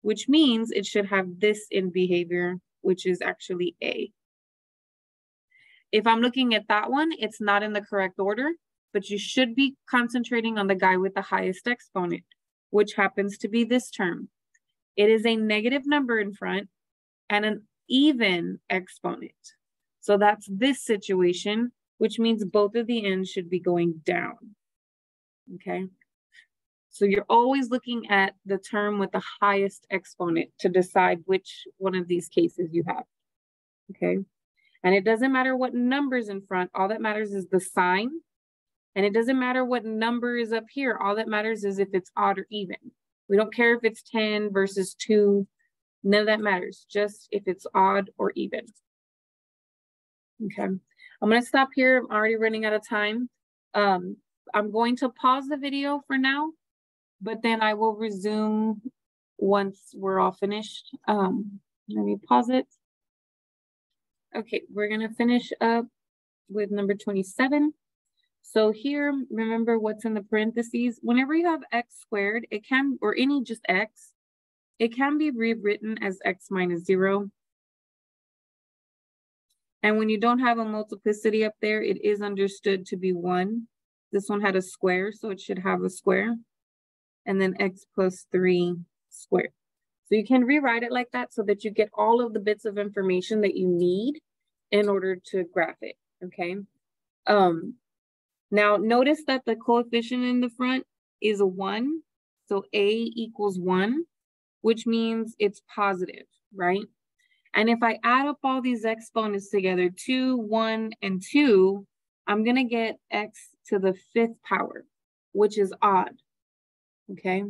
which means it should have this end behavior, which is actually a. If I'm looking at that one, it's not in the correct order, but you should be concentrating on the guy with the highest exponent, which happens to be this term. It is a negative number in front and an even exponent. So that's this situation, which means both of the ends should be going down. Okay. So you're always looking at the term with the highest exponent to decide which one of these cases you have. Okay. And it doesn't matter what number's in front, all that matters is the sign. And it doesn't matter what number is up here, all that matters is if it's odd or even. We don't care if it's 10 versus 2, none of that matters, just if it's odd or even. Okay, I'm gonna stop here. I'm already running out of time. Um, I'm going to pause the video for now, but then I will resume once we're all finished. Um, let me pause it. Okay, we're gonna finish up with number 27. So here, remember what's in the parentheses. Whenever you have x squared, it can, or any just x, it can be rewritten as x minus zero. And when you don't have a multiplicity up there, it is understood to be one. This one had a square, so it should have a square. And then x plus three squared. So you can rewrite it like that so that you get all of the bits of information that you need in order to graph it, okay? Um, now notice that the coefficient in the front is a one. So A equals one, which means it's positive, right? And if I add up all these exponents together, two, one, and two, I'm gonna get x to the fifth power, which is odd, okay?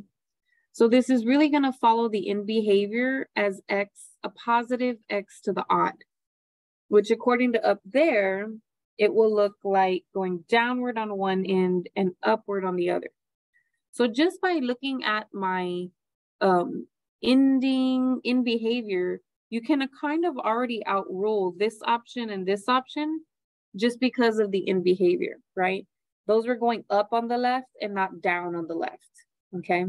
So this is really gonna follow the end behavior as x, a positive x to the odd, which according to up there, it will look like going downward on one end and upward on the other. So just by looking at my um, ending in behavior, you can kind of already outrule this option and this option just because of the end behavior, right? Those were going up on the left and not down on the left, okay?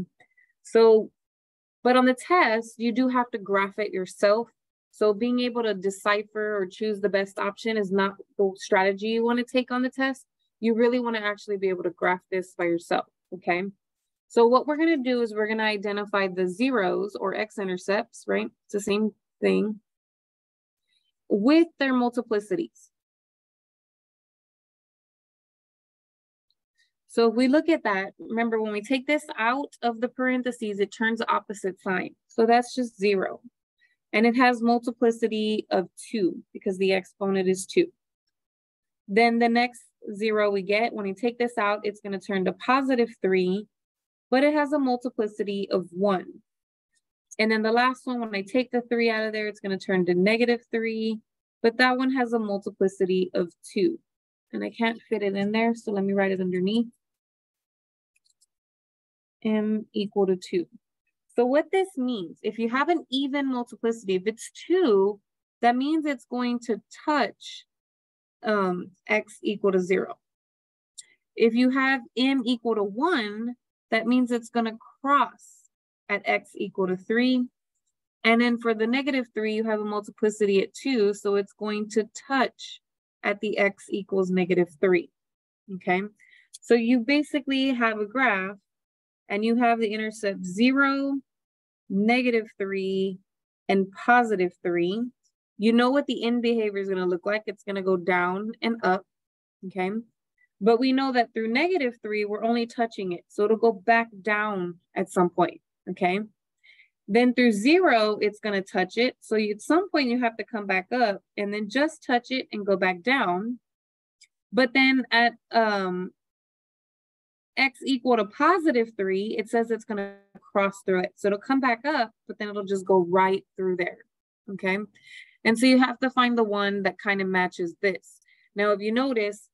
So, but on the test, you do have to graph it yourself. So being able to decipher or choose the best option is not the strategy you want to take on the test. You really want to actually be able to graph this by yourself, okay? So what we're going to do is we're going to identify the zeros or x-intercepts, right? It's the same thing with their multiplicities. So if we look at that, remember when we take this out of the parentheses, it turns the opposite sign. So that's just zero. And it has multiplicity of two because the exponent is two. Then the next zero we get, when we take this out, it's gonna turn to positive three, but it has a multiplicity of one. And then the last one, when I take the three out of there, it's gonna turn to negative three, but that one has a multiplicity of two. And I can't fit it in there, so let me write it underneath. M equal to two. So what this means, if you have an even multiplicity, if it's two, that means it's going to touch um, x equal to zero. If you have m equal to one, that means it's gonna cross at x equal to three. And then for the negative three, you have a multiplicity at two, so it's going to touch at the x equals negative three, okay? So you basically have a graph and you have the intercept zero, negative three, and positive three. You know what the end behavior is gonna look like. It's gonna go down and up, okay? But we know that through negative three, we're only touching it. So it'll go back down at some point, okay? Then through zero, it's going to touch it. So you, at some point, you have to come back up and then just touch it and go back down. But then at um, x equal to positive three, it says it's going to cross through it. So it'll come back up, but then it'll just go right through there. Okay. And so you have to find the one that kind of matches this. Now, if you notice,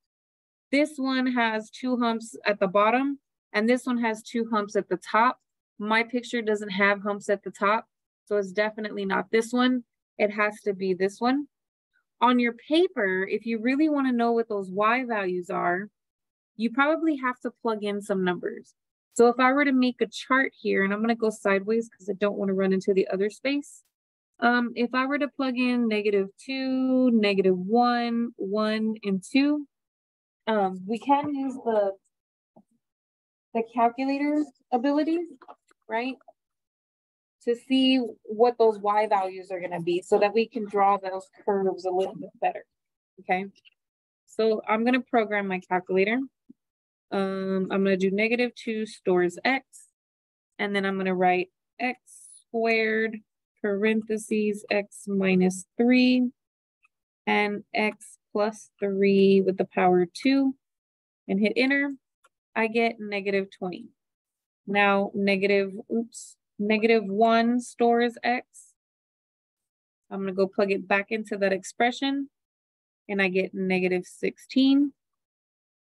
this one has two humps at the bottom and this one has two humps at the top. My picture doesn't have humps at the top, so it's definitely not this one. It has to be this one. On your paper, if you really want to know what those Y values are, you probably have to plug in some numbers. So if I were to make a chart here, and I'm going to go sideways because I don't want to run into the other space. Um, if I were to plug in negative two, negative one, one, and two, um, we can use the, the calculator ability right? To see what those Y values are gonna be so that we can draw those curves a little bit better, okay? So I'm gonna program my calculator. Um, I'm gonna do negative two stores X, and then I'm gonna write X squared parentheses X minus three and X plus three with the power two and hit enter, I get negative 20. Now negative, oops, negative one stores X. I'm gonna go plug it back into that expression and I get negative 16.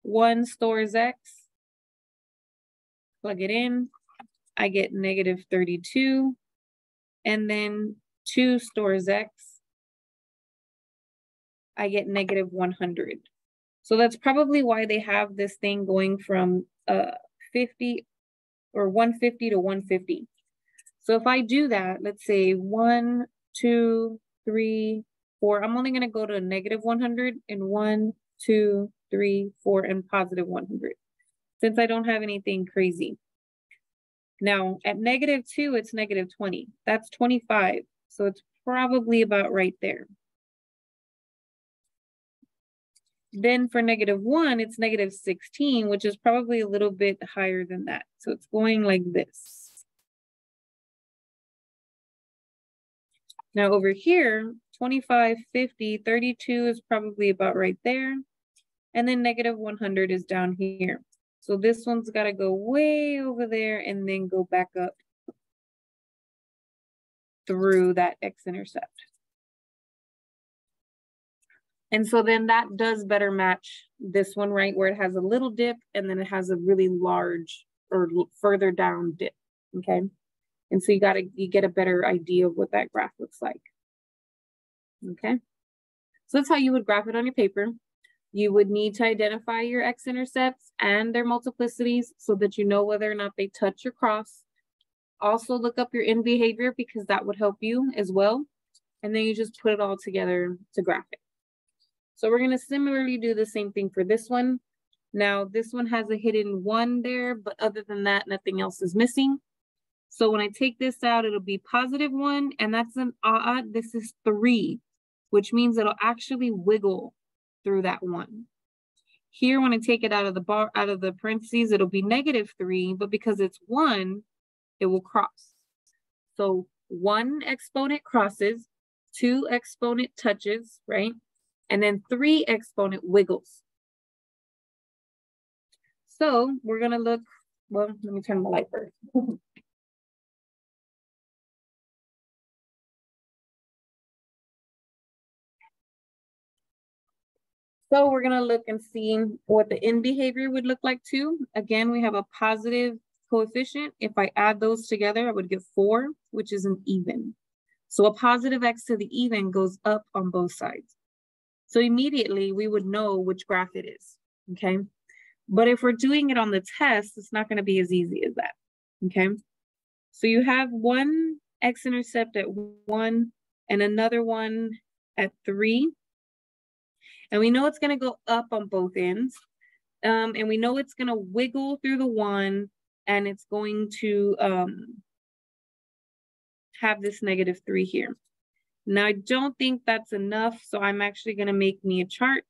One stores X, plug it in, I get negative 32. And then two stores X, I get negative 100. So that's probably why they have this thing going from uh, 50 or 150 to 150. So if I do that, let's say one, two, three, four, I'm only gonna go to negative 100 and one, two, three, four, and positive 100, since I don't have anything crazy. Now at negative two, it's negative 20. That's 25. So it's probably about right there. Then for negative one, it's negative 16, which is probably a little bit higher than that. So it's going like this. Now over here, 25, 50, 32 is probably about right there. And then negative 100 is down here. So this one's got to go way over there and then go back up through that x-intercept. And so then that does better match this one, right? Where it has a little dip and then it has a really large or further down dip, okay? And so you gotta, you get a better idea of what that graph looks like, okay? So that's how you would graph it on your paper. You would need to identify your x-intercepts and their multiplicities so that you know whether or not they touch or cross. also look up your end behavior because that would help you as well. And then you just put it all together to graph it. So we're gonna similarly do the same thing for this one. Now this one has a hidden one there, but other than that, nothing else is missing. So when I take this out, it'll be positive one, and that's an odd, this is three, which means it'll actually wiggle through that one. Here, when I take it out of the bar, out of the parentheses, it'll be negative three, but because it's one, it will cross. So one exponent crosses, two exponent touches, right? And then three exponent wiggles. So we're gonna look, well, let me turn the light first. So we're gonna look and see what the end behavior would look like too. Again, we have a positive coefficient. If I add those together, I would get four, which is an even. So a positive x to the even goes up on both sides. So immediately we would know which graph it is, okay? But if we're doing it on the test, it's not gonna be as easy as that, okay? So you have one x-intercept at one and another one at three. And we know it's gonna go up on both ends. Um, and we know it's gonna wiggle through the one and it's going to um, have this negative three here. Now I don't think that's enough, so I'm actually gonna make me a chart.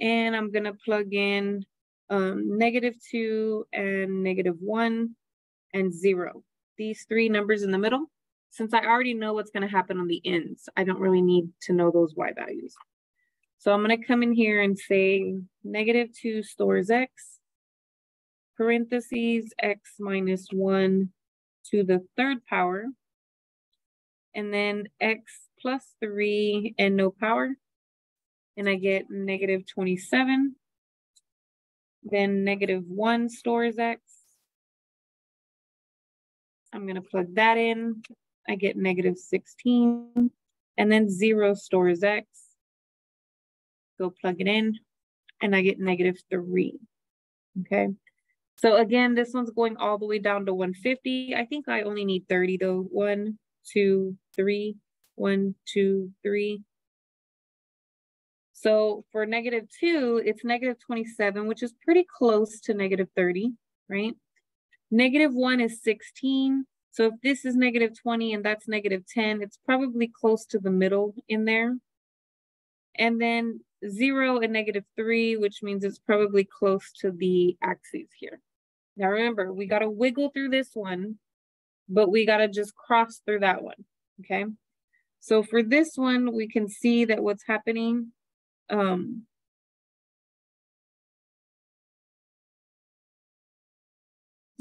And I'm gonna plug in um, negative two and negative one and zero. These three numbers in the middle since I already know what's going to happen on the ends, I don't really need to know those y values. So I'm going to come in here and say negative 2 stores x, parentheses x minus 1 to the third power, and then x plus 3 and no power, and I get negative 27. Then negative 1 stores x. I'm going to plug that in. I get negative 16. And then 0 stores x. Go plug it in. And I get negative 3. Okay. So again, this one's going all the way down to 150. I think I only need 30 though. One, two, three, one, two, three. So for negative two, it's negative 27, which is pretty close to negative 30, right? Negative one is 16. So if this is negative 20 and that's negative 10, it's probably close to the middle in there. And then zero and negative three, which means it's probably close to the axes here. Now remember, we gotta wiggle through this one, but we gotta just cross through that one, okay? So for this one, we can see that what's happening, um,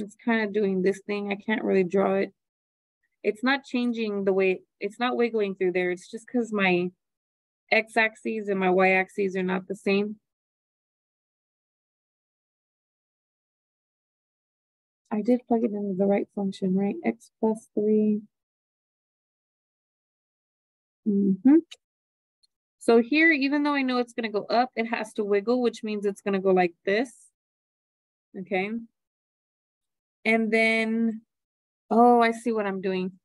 It's kind of doing this thing. I can't really draw it. It's not changing the way, it's not wiggling through there. It's just because my x-axis and my y-axis are not the same. I did plug it into the right function, right? x plus 3. Mm -hmm. So here, even though I know it's going to go up, it has to wiggle, which means it's going to go like this. Okay. And then, oh, I see what I'm doing.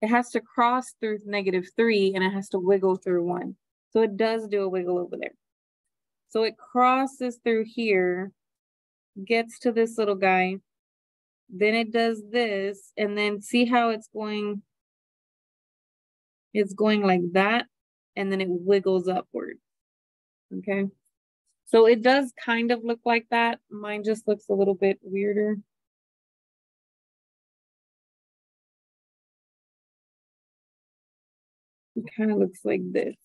It has to cross through negative three and it has to wiggle through one. So it does do a wiggle over there. So it crosses through here, gets to this little guy, then it does this, and then see how it's going, it's going like that, and then it wiggles upward, okay? So it does kind of look like that. Mine just looks a little bit weirder. It kind of looks like this.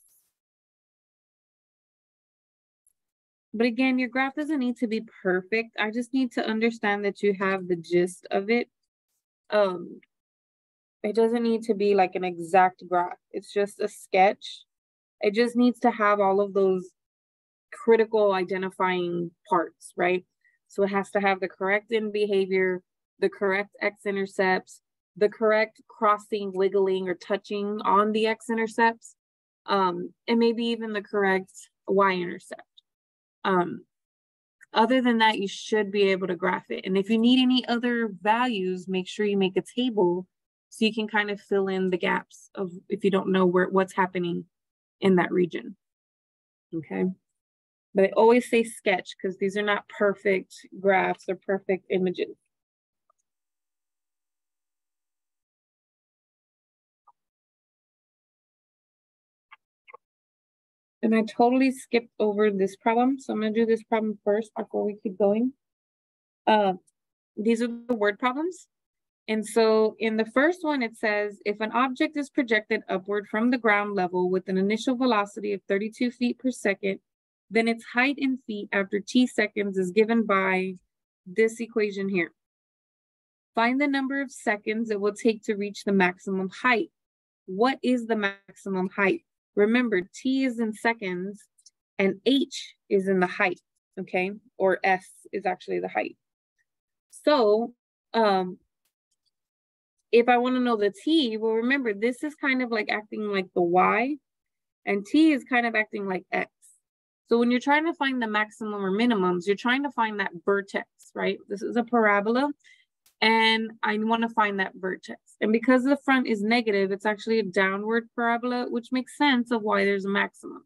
But again, your graph doesn't need to be perfect. I just need to understand that you have the gist of it. Um, it doesn't need to be like an exact graph. It's just a sketch. It just needs to have all of those critical identifying parts, right? So it has to have the correct end behavior, the correct x-intercepts, the correct crossing, wiggling, or touching on the x-intercepts, um, and maybe even the correct y-intercept. Um, Other than that, you should be able to graph it. And if you need any other values, make sure you make a table so you can kind of fill in the gaps of if you don't know where what's happening in that region. Okay. But I always say sketch because these are not perfect graphs or perfect images. And I totally skipped over this problem. So I'm gonna do this problem first before we keep going. Uh, these are the word problems. And so in the first one, it says, if an object is projected upward from the ground level with an initial velocity of 32 feet per second, then its height in feet after t seconds is given by this equation here. Find the number of seconds it will take to reach the maximum height. What is the maximum height? Remember, T is in seconds and H is in the height, okay? Or S is actually the height. So um, if I wanna know the T, well, remember, this is kind of like acting like the Y and T is kind of acting like X. So when you're trying to find the maximum or minimums, you're trying to find that vertex, right? This is a parabola and I want to find that vertex. And because the front is negative, it's actually a downward parabola, which makes sense of why there's a maximum.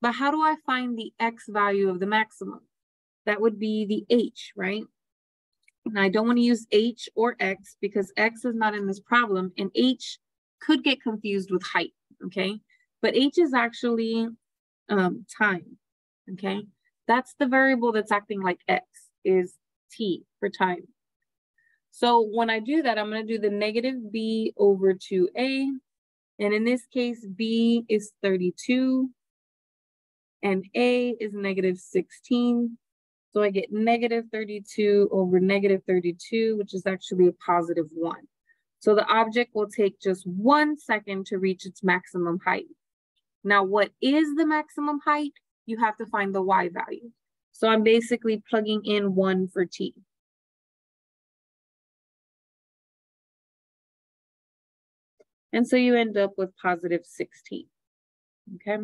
But how do I find the x value of the maximum? That would be the h, right? And I don't want to use h or x because x is not in this problem and h could get confused with height, okay? But h is actually um, time, okay? That's the variable that's acting like x is t for time. So when I do that, I'm going to do the negative b over 2a. And in this case, b is 32 and a is negative 16. So I get negative 32 over negative 32, which is actually a positive one. So the object will take just one second to reach its maximum height. Now, what is the maximum height? You have to find the y value. So I'm basically plugging in one for t. And so you end up with positive 16, okay?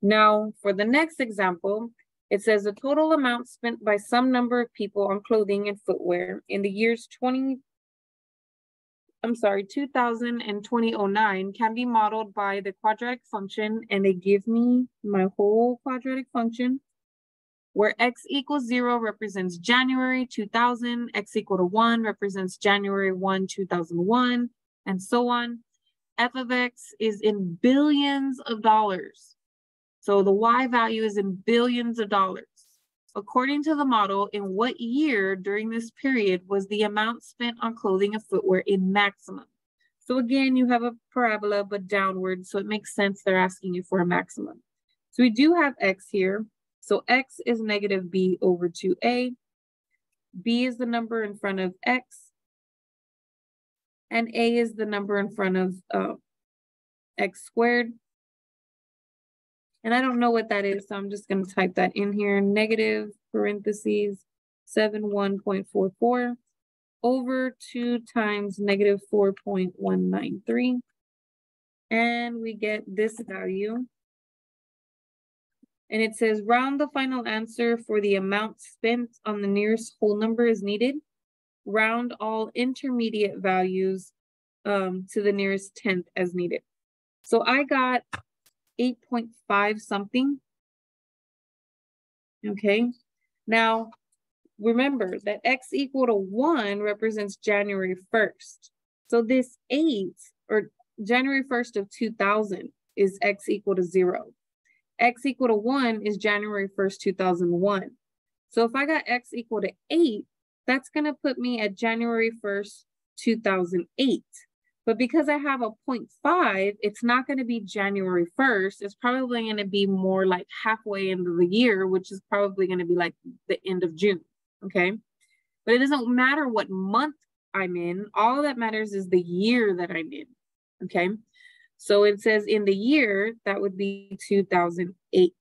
Now for the next example, it says the total amount spent by some number of people on clothing and footwear in the years 20, I'm sorry, 2000 and 2009 can be modeled by the quadratic function and they give me my whole quadratic function where x equals zero represents January 2000, x equal to one represents January 1, 2001, and so on f of x is in billions of dollars. So the y value is in billions of dollars. According to the model, in what year during this period was the amount spent on clothing and footwear in maximum? So again, you have a parabola, but downward. So it makes sense they're asking you for a maximum. So we do have x here. So x is negative b over 2a. b is the number in front of x and a is the number in front of uh, x squared. And I don't know what that is, so I'm just going to type that in here. Negative parentheses 71.44 over 2 times negative 4.193. And we get this value. And it says round the final answer for the amount spent on the nearest whole number is needed round all intermediate values um, to the nearest tenth as needed. So I got 8.5 something. Okay, now remember that x equal to one represents January 1st. So this eight or January 1st of 2000 is x equal to zero. x equal to one is January 1st, 2001. So if I got x equal to eight, that's going to put me at January 1st, 2008. But because I have a 0.5, it's not going to be January 1st. It's probably going to be more like halfway into the year, which is probably going to be like the end of June. Okay. But it doesn't matter what month I'm in. All that matters is the year that I'm in. Okay. So it says in the year, that would be 2008.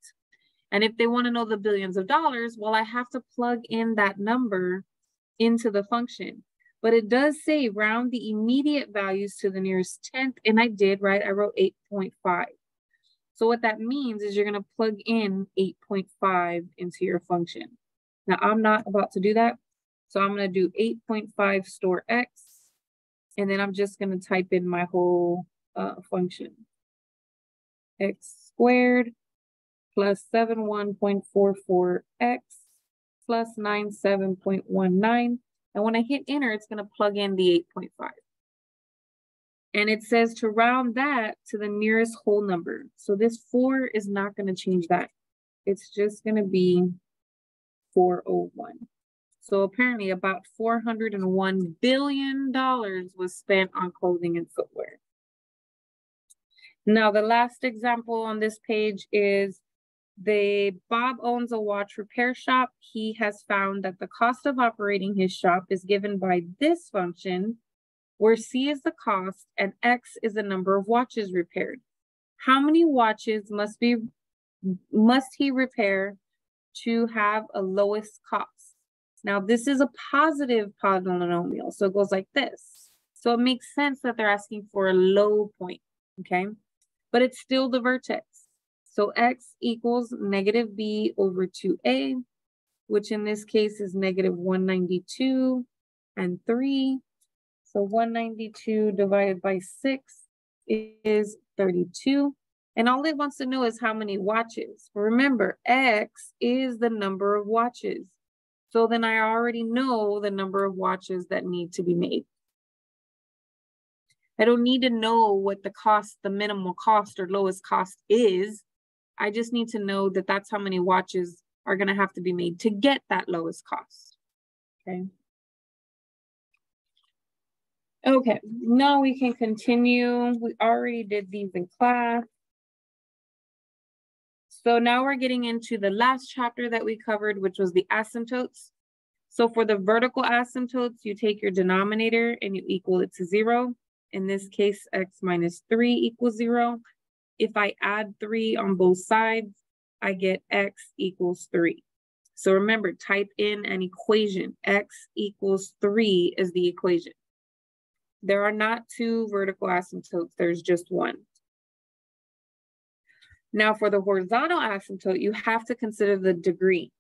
And if they want to know the billions of dollars, well, I have to plug in that number into the function. But it does say round the immediate values to the nearest tenth, and I did, right? I wrote 8.5. So what that means is you're gonna plug in 8.5 into your function. Now I'm not about to do that. So I'm gonna do 8.5 store X, and then I'm just gonna type in my whole uh, function. X squared plus 71.44X plus 97.19. And when I hit enter, it's gonna plug in the 8.5. And it says to round that to the nearest whole number. So this four is not gonna change that. It's just gonna be 401. So apparently about $401 billion was spent on clothing and footwear. Now the last example on this page is the Bob owns a watch repair shop. He has found that the cost of operating his shop is given by this function where C is the cost and X is the number of watches repaired. How many watches must be must he repair to have a lowest cost? Now this is a positive polynomial, so it goes like this. So it makes sense that they're asking for a low point, okay? But it's still the vertex. So x equals negative b over 2a, which in this case is negative 192 and 3. So 192 divided by 6 is 32. And all it wants to know is how many watches. Remember, X is the number of watches. So then I already know the number of watches that need to be made. I don't need to know what the cost, the minimal cost or lowest cost is. I just need to know that that's how many watches are going to have to be made to get that lowest cost. Okay. Okay, now we can continue. We already did these in class. So now we're getting into the last chapter that we covered, which was the asymptotes. So for the vertical asymptotes, you take your denominator and you equal it to zero. In this case, x minus three equals zero. If I add three on both sides, I get x equals three. So remember, type in an equation. x equals three is the equation. There are not two vertical asymptotes, there's just one. Now for the horizontal asymptote, you have to consider the degree.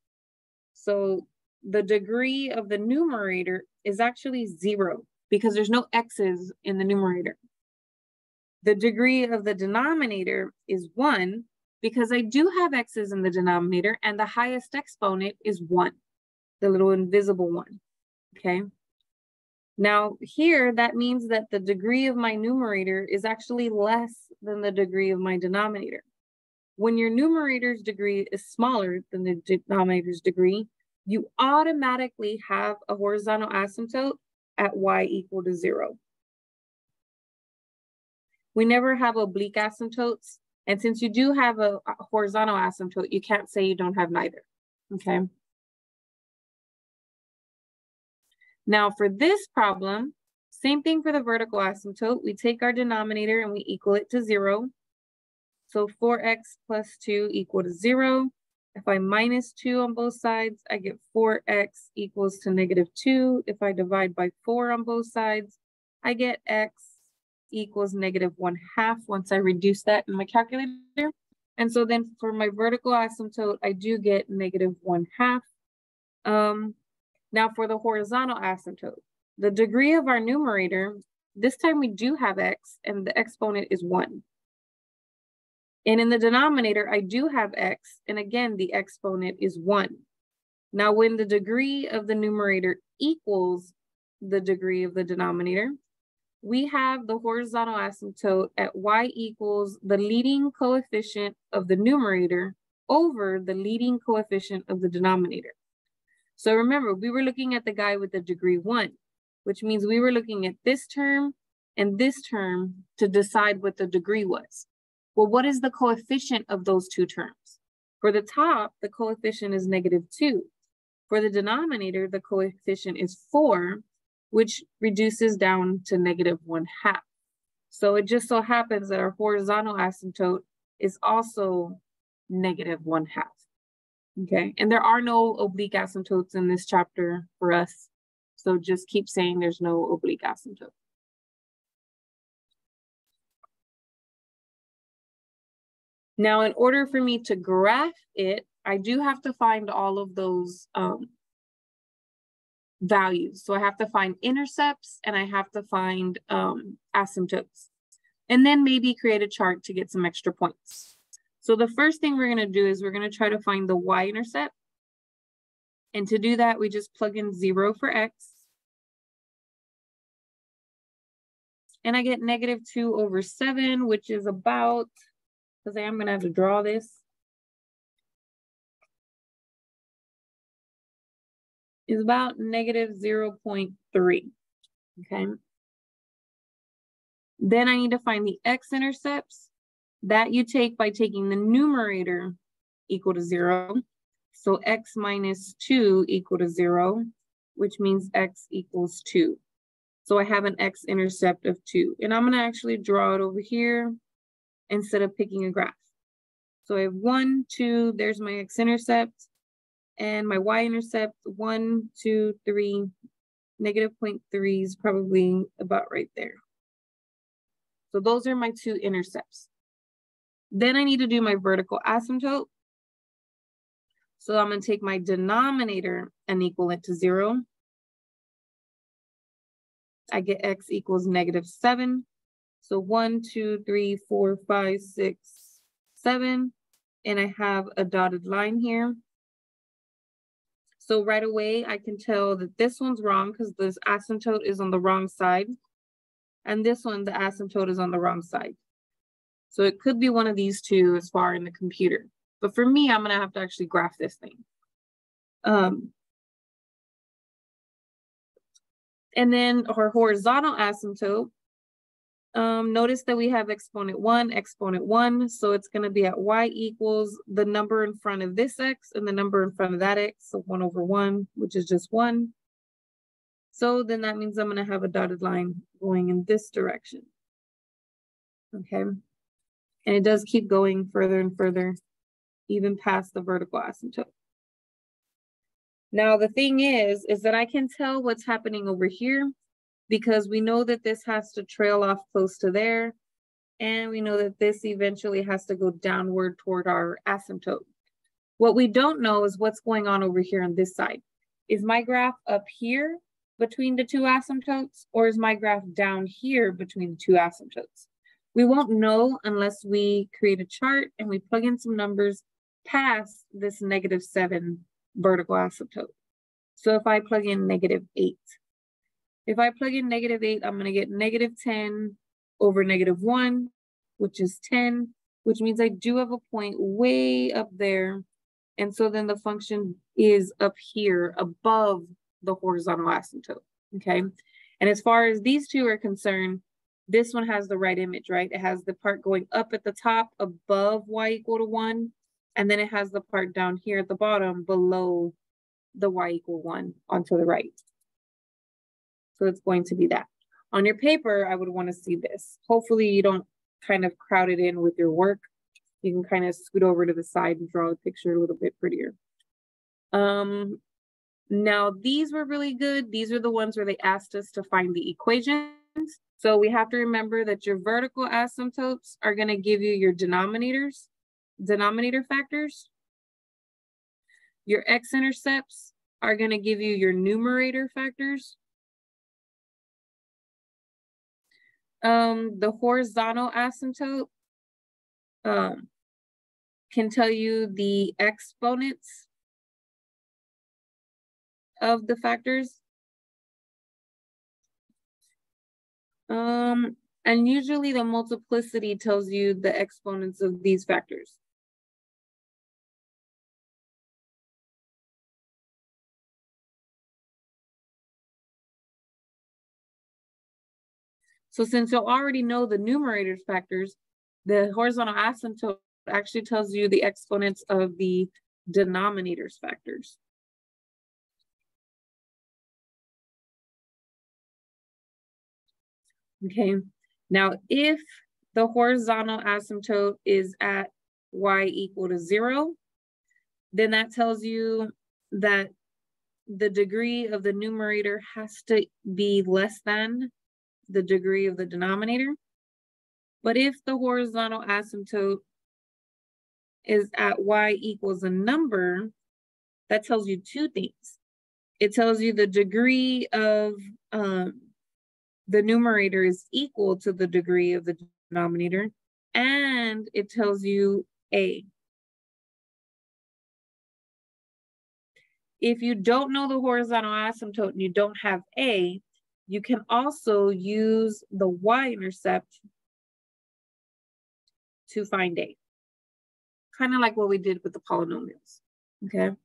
So the degree of the numerator is actually zero because there's no x's in the numerator. The degree of the denominator is one because I do have x's in the denominator and the highest exponent is one, the little invisible one, okay? Now here, that means that the degree of my numerator is actually less than the degree of my denominator. When your numerator's degree is smaller than the denominator's degree, you automatically have a horizontal asymptote at y equal to zero. We never have oblique asymptotes. And since you do have a horizontal asymptote, you can't say you don't have neither, okay? Now for this problem, same thing for the vertical asymptote. We take our denominator and we equal it to zero. So 4x plus 2 equal to 0. If I minus 2 on both sides, I get 4x equals to negative 2. If I divide by 4 on both sides, I get x equals negative 1 half once I reduce that in my calculator. And so then for my vertical asymptote, I do get negative 1 half. Um, now for the horizontal asymptote, the degree of our numerator, this time we do have x and the exponent is one. And in the denominator, I do have x, and again, the exponent is one. Now, when the degree of the numerator equals the degree of the denominator, we have the horizontal asymptote at y equals the leading coefficient of the numerator over the leading coefficient of the denominator. So remember, we were looking at the guy with the degree one, which means we were looking at this term and this term to decide what the degree was. Well, what is the coefficient of those two terms? For the top, the coefficient is negative two. For the denominator, the coefficient is four, which reduces down to negative one half. So it just so happens that our horizontal asymptote is also negative one half. Okay, and there are no oblique asymptotes in this chapter for us. So just keep saying there's no oblique asymptote. Now, in order for me to graph it, I do have to find all of those um, values. So I have to find intercepts and I have to find um, asymptotes and then maybe create a chart to get some extra points. So the first thing we're gonna do is we're gonna try to find the y-intercept. And to do that, we just plug in zero for x. And I get negative two over seven, which is about, because I am gonna have to draw this. Is about negative 0.3, okay? Then I need to find the x-intercepts. That you take by taking the numerator equal to zero. So x minus two equal to zero, which means x equals two. So I have an x-intercept of two. And I'm gonna actually draw it over here instead of picking a graph. So I have one, two, there's my x-intercept, and my y-intercept, one, two, three, negative 0.3 is probably about right there. So those are my two intercepts. Then I need to do my vertical asymptote. So I'm gonna take my denominator and equal it to zero. I get x equals negative seven. So one, two, three, four, five, six, seven. And I have a dotted line here. So right away, I can tell that this one's wrong because this asymptote is on the wrong side. And this one, the asymptote is on the wrong side. So it could be one of these two as far in the computer. But for me, I'm gonna have to actually graph this thing. Um, and then our horizontal asymptote, um, notice that we have exponent one, exponent one. So it's gonna be at y equals the number in front of this x and the number in front of that x. So one over one, which is just one. So then that means I'm gonna have a dotted line going in this direction. Okay. And it does keep going further and further, even past the vertical asymptote. Now, the thing is, is that I can tell what's happening over here because we know that this has to trail off close to there. And we know that this eventually has to go downward toward our asymptote. What we don't know is what's going on over here on this side. Is my graph up here between the two asymptotes or is my graph down here between the two asymptotes? We won't know unless we create a chart and we plug in some numbers past this negative seven vertical asymptote. So if I plug in negative eight, if I plug in negative eight, I'm gonna get negative 10 over negative one, which is 10, which means I do have a point way up there. And so then the function is up here above the horizontal asymptote, okay? And as far as these two are concerned, this one has the right image, right? It has the part going up at the top above y equal to one, and then it has the part down here at the bottom below the y equal one onto the right. So it's going to be that. On your paper, I would want to see this. Hopefully you don't kind of crowd it in with your work. You can kind of scoot over to the side and draw the picture a little bit prettier. Um, now, these were really good. These are the ones where they asked us to find the equations. So we have to remember that your vertical asymptotes are going to give you your denominators, denominator factors. Your x-intercepts are going to give you your numerator factors. Um, the horizontal asymptote um, can tell you the exponents of the factors. Um, and usually the multiplicity tells you the exponents of these factors. So since you already know the numerator's factors, the horizontal asymptote actually tells you the exponents of the denominator's factors. Okay, now if the horizontal asymptote is at y equal to zero, then that tells you that the degree of the numerator has to be less than the degree of the denominator. But if the horizontal asymptote is at y equals a number, that tells you two things. It tells you the degree of um, the numerator is equal to the degree of the denominator, and it tells you A. If you don't know the horizontal asymptote and you don't have A, you can also use the y-intercept to find A. Kind of like what we did with the polynomials, okay?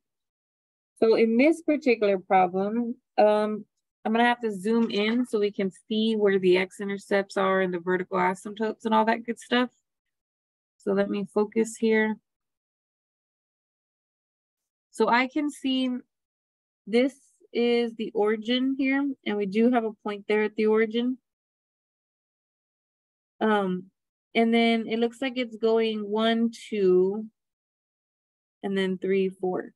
So in this particular problem, um, I'm gonna have to zoom in so we can see where the x-intercepts are and the vertical asymptotes and all that good stuff. So let me focus here. So I can see this is the origin here, and we do have a point there at the origin. Um, and then it looks like it's going one, two, and then three, four.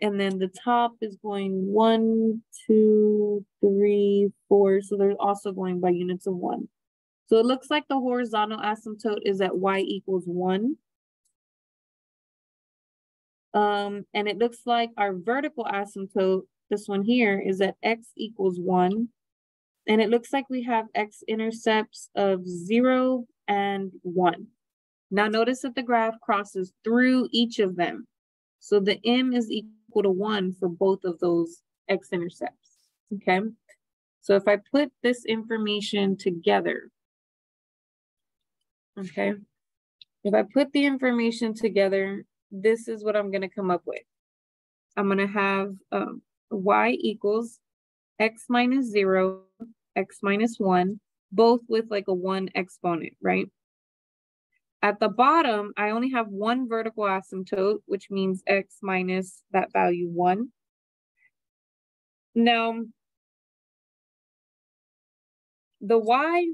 And then the top is going one, two, three, four. So they're also going by units of one. So it looks like the horizontal asymptote is at y equals one. Um, and it looks like our vertical asymptote, this one here, is at x equals one. And it looks like we have x-intercepts of zero and one. Now notice that the graph crosses through each of them. So the m is equal to one for both of those x-intercepts, okay? So if I put this information together, okay? If I put the information together, this is what I'm gonna come up with. I'm gonna have um, y equals x minus zero, x minus one, both with like a one exponent, right? At the bottom, I only have one vertical asymptote, which means x minus that value one. Now, the y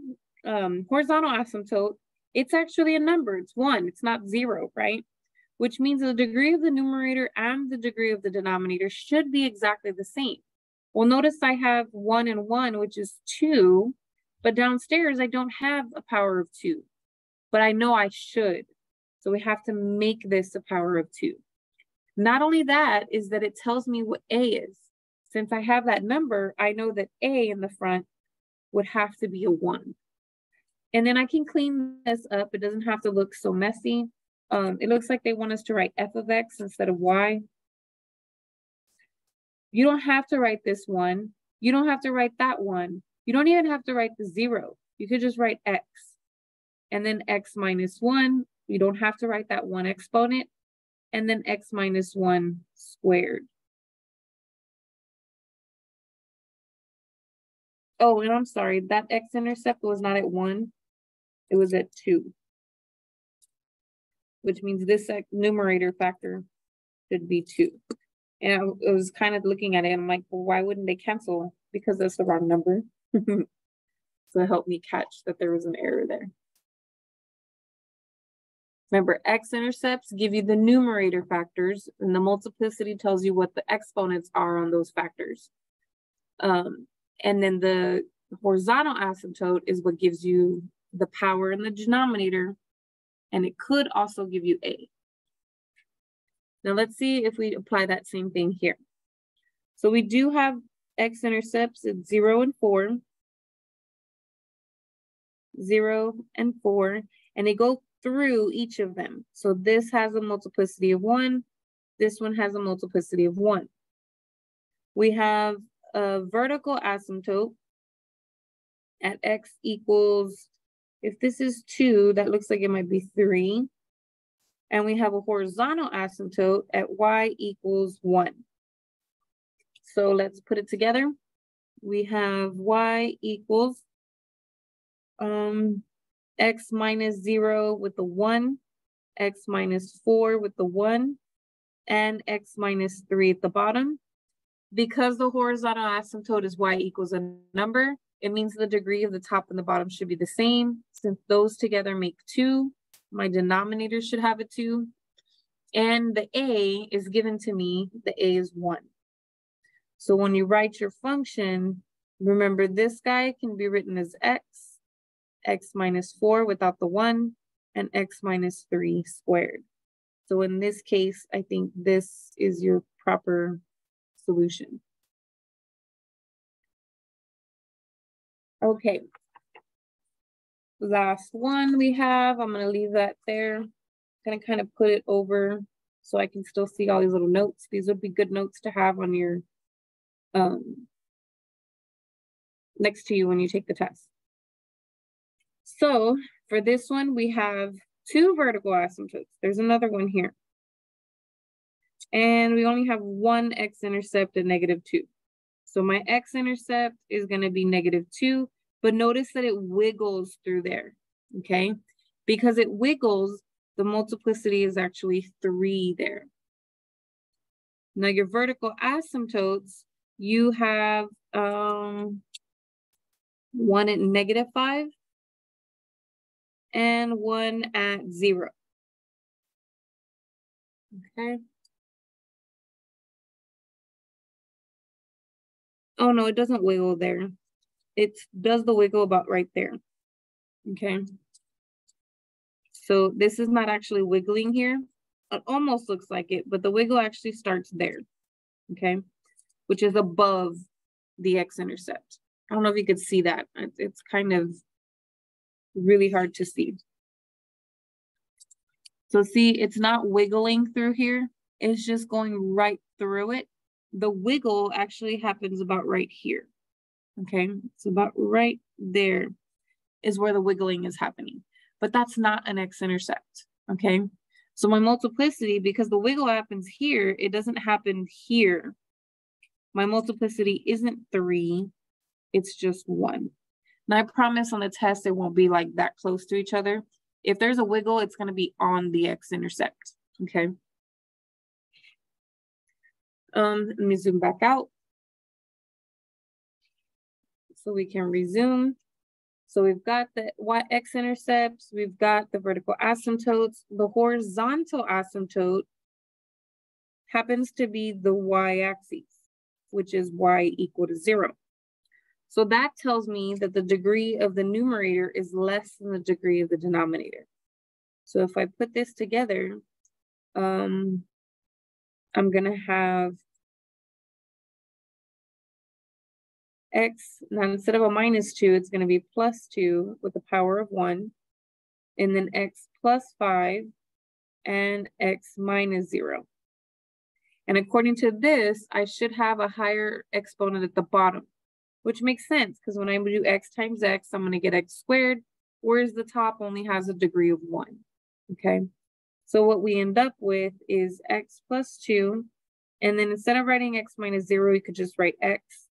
um, horizontal asymptote, it's actually a number, it's one, it's not zero, right? Which means the degree of the numerator and the degree of the denominator should be exactly the same. Well, notice I have one and one, which is two, but downstairs I don't have a power of two, but I know I should. So we have to make this a power of two. Not only that is that it tells me what A is. Since I have that number, I know that A in the front would have to be a one. And then I can clean this up. It doesn't have to look so messy. Um, it looks like they want us to write f of x instead of y. You don't have to write this one. You don't have to write that one. You don't even have to write the zero. You could just write x. And then x minus one. You don't have to write that one exponent. And then x minus one squared. Oh, and I'm sorry, that x-intercept was not at one. It was at two which means this numerator factor should be two. And I, was kind of looking at it and I'm like, well, why wouldn't they cancel? Because that's the wrong number. so it helped me catch that there was an error there. Remember, x-intercepts give you the numerator factors and the multiplicity tells you what the exponents are on those factors. Um, and then the horizontal asymptote is what gives you the power in the denominator and it could also give you A. Now let's see if we apply that same thing here. So we do have x-intercepts at zero and four, zero and four, and they go through each of them. So this has a multiplicity of one, this one has a multiplicity of one. We have a vertical asymptote at x equals if this is two, that looks like it might be three. And we have a horizontal asymptote at y equals one. So let's put it together. We have y equals um, x minus zero with the one, x minus four with the one, and x minus three at the bottom. Because the horizontal asymptote is y equals a number, it means the degree of the top and the bottom should be the same. Since those together make two, my denominator should have a two. And the A is given to me, the A is one. So when you write your function, remember this guy can be written as X, X minus four without the one, and X minus three squared. So in this case, I think this is your proper solution. Okay. Last one we have, I'm gonna leave that there. I'm Gonna kind of put it over so I can still see all these little notes. These would be good notes to have on your, um, next to you when you take the test. So for this one, we have two vertical asymptotes. There's another one here. And we only have one x-intercept at negative two. So my x-intercept is gonna be negative two, but notice that it wiggles through there, okay? Because it wiggles, the multiplicity is actually three there. Now your vertical asymptotes, you have um, one at negative five and one at zero. Okay. Oh no, it doesn't wiggle there. It does the wiggle about right there. Okay. So this is not actually wiggling here. It almost looks like it, but the wiggle actually starts there. Okay. Which is above the x-intercept. I don't know if you could see that. It's kind of really hard to see. So see, it's not wiggling through here. It's just going right through it. The wiggle actually happens about right here. Okay, so about right there is where the wiggling is happening. But that's not an x-intercept, okay? So my multiplicity, because the wiggle happens here, it doesn't happen here. My multiplicity isn't three, it's just one. And I promise on the test, it won't be like that close to each other. If there's a wiggle, it's gonna be on the x-intercept, okay? Um, let me zoom back out. So we can resume. So we've got the y x-intercepts, we've got the vertical asymptotes. The horizontal asymptote happens to be the y-axis, which is y equal to zero. So that tells me that the degree of the numerator is less than the degree of the denominator. So if I put this together, um, I'm gonna have x, now instead of a minus two, it's gonna be plus two with the power of one, and then x plus five, and x minus zero. And according to this, I should have a higher exponent at the bottom which makes sense because when I do x times x, I'm going to get x squared, whereas the top only has a degree of 1. Okay, so what we end up with is x plus 2, and then instead of writing x minus 0, you could just write x,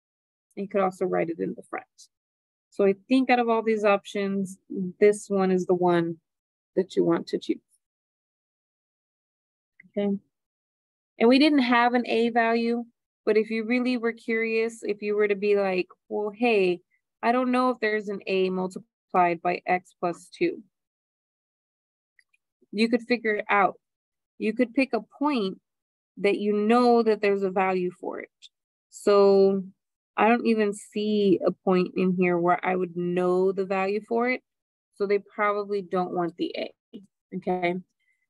and you could also write it in the front. So I think out of all these options, this one is the one that you want to choose. Okay. And we didn't have an A value, but if you really were curious, if you were to be like, well, hey, I don't know if there's an a multiplied by x plus 2, you could figure it out. You could pick a point that you know that there's a value for it. So I don't even see a point in here where I would know the value for it. So they probably don't want the A, okay?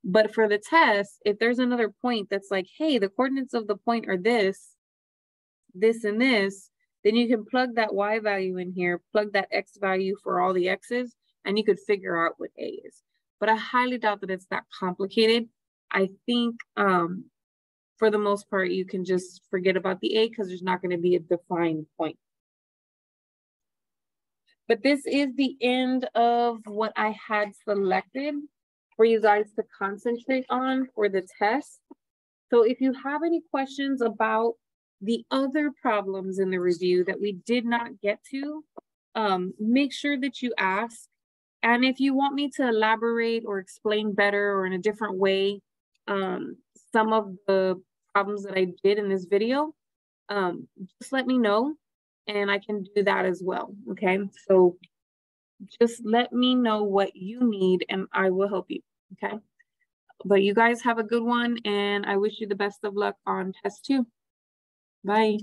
But for the test, if there's another point that's like, hey, the coordinates of the point are this, this and this, then you can plug that y value in here, plug that x value for all the x's, and you could figure out what a is. But I highly doubt that it's that complicated. I think um, for the most part, you can just forget about the a because there's not going to be a defined point. But this is the end of what I had selected for you guys to concentrate on for the test. So if you have any questions about the other problems in the review that we did not get to, um, make sure that you ask. And if you want me to elaborate or explain better or in a different way, um, some of the problems that I did in this video, um, just let me know and I can do that as well. Okay. So just let me know what you need and I will help you. Okay. But you guys have a good one and I wish you the best of luck on test two. Bye.